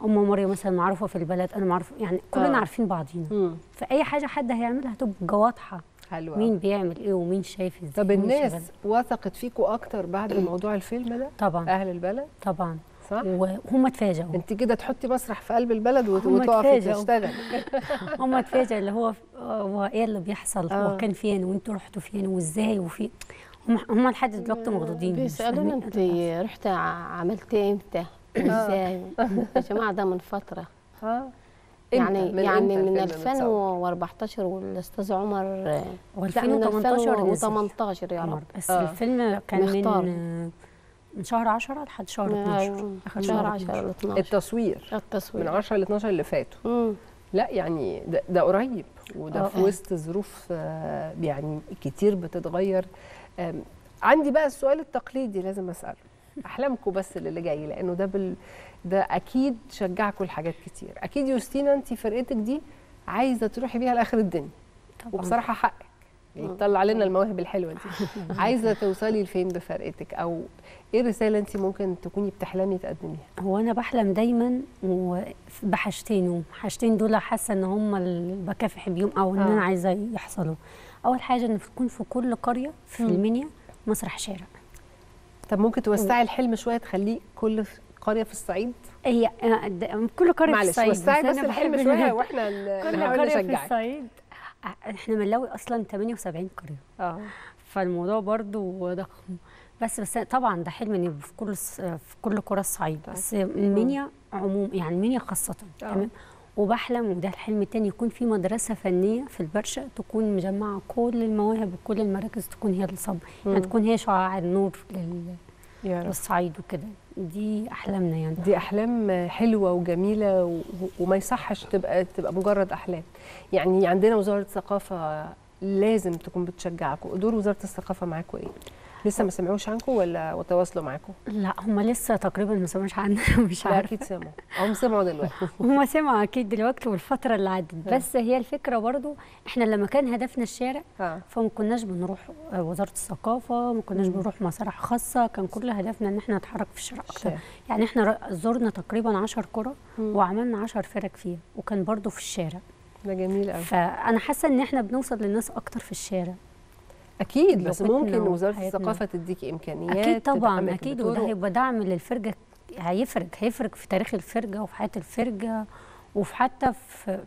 ام مريم مثلا معروفة في البلد أنا معروفة يعني كلنا آه. عارفين بعضينا. مم. فأي حاجة حد هيعملها هتبقى واضحة. حلو مين بيعمل إيه ومين شايف إزاي طب الناس. وثقت فيكوا أكتر بعد موضوع الفيلم ده؟ طبعا. أهل البلد؟ طبعا. صح وهم اتفاجئوا انت كده تحطي مسرح في قلب البلد وتقفي. تشتغلي هم اتفاجئوا اللي هو هو إيه اللي بيحصل آه. هو كان فين وانتوا رحتوا فين وإزاي وفي هم هم لحد دلوقتي مخضوضين بيسألونا فاهمين انت إيه. رحت عملتي إمتى وازاي يا جماعة ده من فترة آه يعني؟ من يعني من الفيلم متصور؟ 2014 والأستاذ عمر لا، من و2018 نزل 2018 يا. رب بس آه. الفيلم كان مختار. من من شهر 10 لحد شهر 12 أيوة، آخر شهر شهر 10 ل 12 التصوير. من التصوير. 10 ل 12 اللي فاتوا. لا يعني ده, ده قريب. وده آه. في وسط ظروف آه، يعني كتير بتتغير. عندي بقى السؤال التقليدي لازم أسأله. أحلامكم بس اللي جاي لأنه ده بال ده أكيد شجعكم لحاجات كتير. أكيد يوستينا انت فرقتك دي عايزة تروحي بيها لآخر الدنيا. طبعا. وبصراحة حقك. يطلع لنا المواهب الحلوة دي. عايزة توصلي لفين بفرقتك؟ أو إيه الرسالة انت ممكن تكوني بتحلمي تقدميها؟ هو أنا بحلم دايما بحاجتين حاجتين دول حاسة إن هم اللي بكافح بيهم أو إن آه. أنا عايزة يحصلوا. أول حاجة إن تكون في كل قرية في. المنيا مسرح شارع. طب ممكن توسعي الحلم شوية تخليه كل قرية في الصعيد؟ هي آه، كل قرية في معلش الصعيد وسعي بس الحلم شوية وإحنا كل قرية في الصعيد. آه، إحنا بنلاقي أصلا 78 قرية. آه. فالموضوع برضو ضخم. بس بس طبعا ده حلم ان في كل في كل قرى الصعيد. بس المنيا عموم يعني المنيا خاصة آه. تمام؟ وبحلم وده الحلم التاني يكون في مدرسة فنية في البرشا تكون مجمعة كل المواهب وكل المراكز تكون هي الصب يعني. تكون هي شعاع النور لل... يا رب. للصعيد وكده. دي أحلامنا يعني. دي أحلام حلوة وجميلة و... وما يصحش تبقى تبقى مجرد أحلام. يعني عندنا وزارة الثقافة لازم تكون بتشجعكم دور وزارة الثقافة معاكم إيه؟ لسه ما سمعوش عنكم ولا وتواصلوا معاكم؟ لا هم لسه تقريبا ما سمعوش عننا مش عارفه أكيد سمعوا. هم سمعوا دلوقتي. هم سمعوا أكيد دلوقتي والفترة اللي عدت. بس هي الفكرة برضو إحنا لما كان هدفنا الشارع آه. فما كناش بنروح آه، وزارة الثقافة ما كناش. بنروح مسارح خاصة. كان كل هدفنا إن إحنا نتحرك في الشارع أكتر. يعني إحنا زرنا تقريبا 10 قرى. وعملنا 10 فرق فيها وكان برضو في الشارع. ده جميل قوي فأنا حاسة إن إحنا بنوصل للناس أكتر في الشارع. أكيد بس ممكن وزارة وحياتنا. الثقافة تديكي إمكانيات أكيد طبعا أكيد وده بطرق. هيبقى دعم للفرقه هيفرق هيفرق في تاريخ الفرقه وفي حياة الفرقه وفي حتى في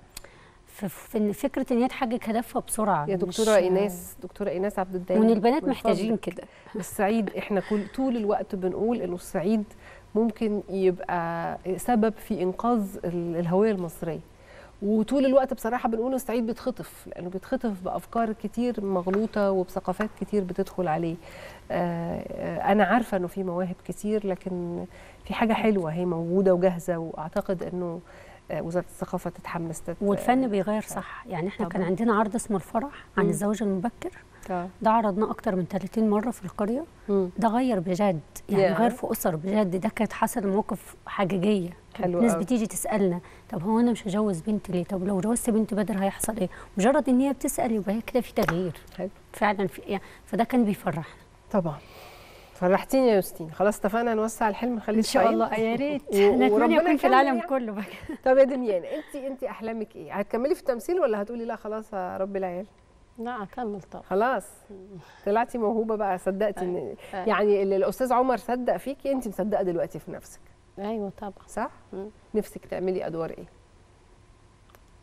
في, فكرة إن هي تحقق هدفها بسرعة يا دكتورة إيناس دكتورة إيناس عبد الدايم وإن البنات محتاجين. كده الصعيد إحنا كل طول الوقت بنقول إنه الصعيد ممكن يبقى سبب في إنقاذ ال- الهوية المصرية وطول الوقت بصراحة بنقول الصعيد بيتخطف لأنه بيتخطف بأفكار كتير مغلوطة وبثقافات كتير بتدخل عليه. آه، آه، أنا عارفة إنه في مواهب كتير لكن في حاجة حلوة هي موجودة وجاهزة وأعتقد إنه وزارة الثقافة تتحمس تت- والفن بيغير صح يعني إحنا كان طبعاً. عندنا عرض اسمه الفرح عن مم. الزواج المبكر آه. ده عرضناه أكتر من 30 مرة في القرية مم. ده غير بجد يعني ياه. غير في أسر بجد ده كانت حصل مواقف حقيقيه حلو ناس أوي. بتيجي تسألنا طب هو أنا مش هجوز بنتي ليه طب لو جوزت بنتي بدر هيحصل إيه مجرد إن هي بتسأل يبقى هي كده في تغيير حلو. فعلا في يعني فده كان بيفرحنا طبعا فرحتيني يا يوستين. خلاص اتفقنا نوسع الحلم نخليه إن شاء. الله. يا ريت. نتمنى وربنا يكون في العالم يعني. كله بقى. طب يا دميان انت انت أحلامك إيه؟ هتكملي في التمثيل ولا هتقولي لا خلاص ربي العيال؟ لا أكمل طبعا. خلاص. طلعتي موهوبة بقى صدقتي إن. يعني اللي الأستاذ عمر صدق فيكي انت مصدقة دلوقتي في نفسك. أيوه طبعا. صح؟ مم. نفسك تعملي أدوار إيه؟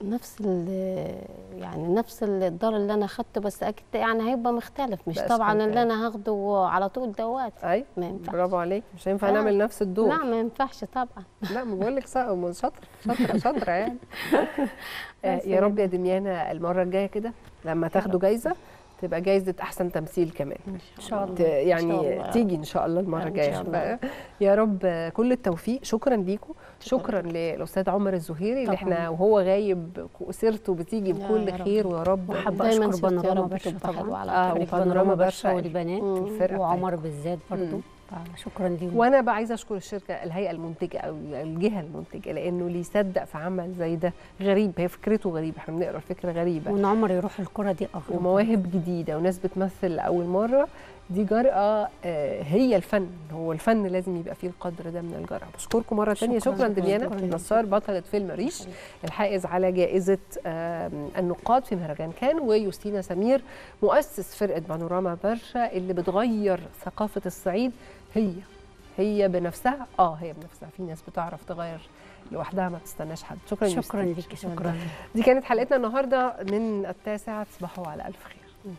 نفس ال- يعني نفس الدار اللي أنا أخدته بس أكيد يعني هيبقى مختلف. مش طبعا اللي. أنا هاخده على طول دوات. اي ما ينفعش. برافو عليك. مش هينفع. نعمل نفس الدور. لا ما ينفعش طبعا. لا ما بقول لك شاطره شاطره شاطره يعني. آه، يا رب يا دميانة المرة الجاية كده لما تاخدوا جايزة تبقى جايزة أحسن تمثيل كمان. إن شاء الله. ت- يعني إن شاء الله. تيجي إن شاء الله المرة الجاية. شاء الله. ف- يا رب كل التوفيق. شكرا ليكم شكرا للأستاذ عمر الزهيري اللي. إحنا وهو غايب سيرته بتيجي بكل. خير ويا رب. وحابة أشكر بانوراما برشا طبعا. على آه، بانوراما برشا والبنات. وعمر بالذات برضو. مم. شكرا ليهم. وأنا بقى عايزة أشكر الشركة الهيئة المنتجة أو الجهة المنتجة لأنه اللي يصدق في عمل زي ده غريب. هي فكرته غريبة. إحنا بنقرأ الفكرة غريبة. وإن عمر يروح الكرة دي اغرب ومواهب جديدة وناس بتمثل لأول مرة. دي جرأة آه، هي الفن. هو الفن لازم يبقى فيه القدر ده من الجرأة. بشكركم مرة تانية. شكراً. شكراً. نصار بطلة فيلم ريش الحائز على جائزة النقاد في مهرجان كان ويوستينا سمير مؤسس فرقة بانوراما برشا اللي بتغير ثقافة الصعيد. هي هي بنفسها آه هي بنفسها. في ناس بتعرف تغير لوحدها ما تستناش حد. شكرا شكرا. ليكي. شكرا. دي كانت حلقتنا النهارده من التاسعة. تصبحوا على ألف خير.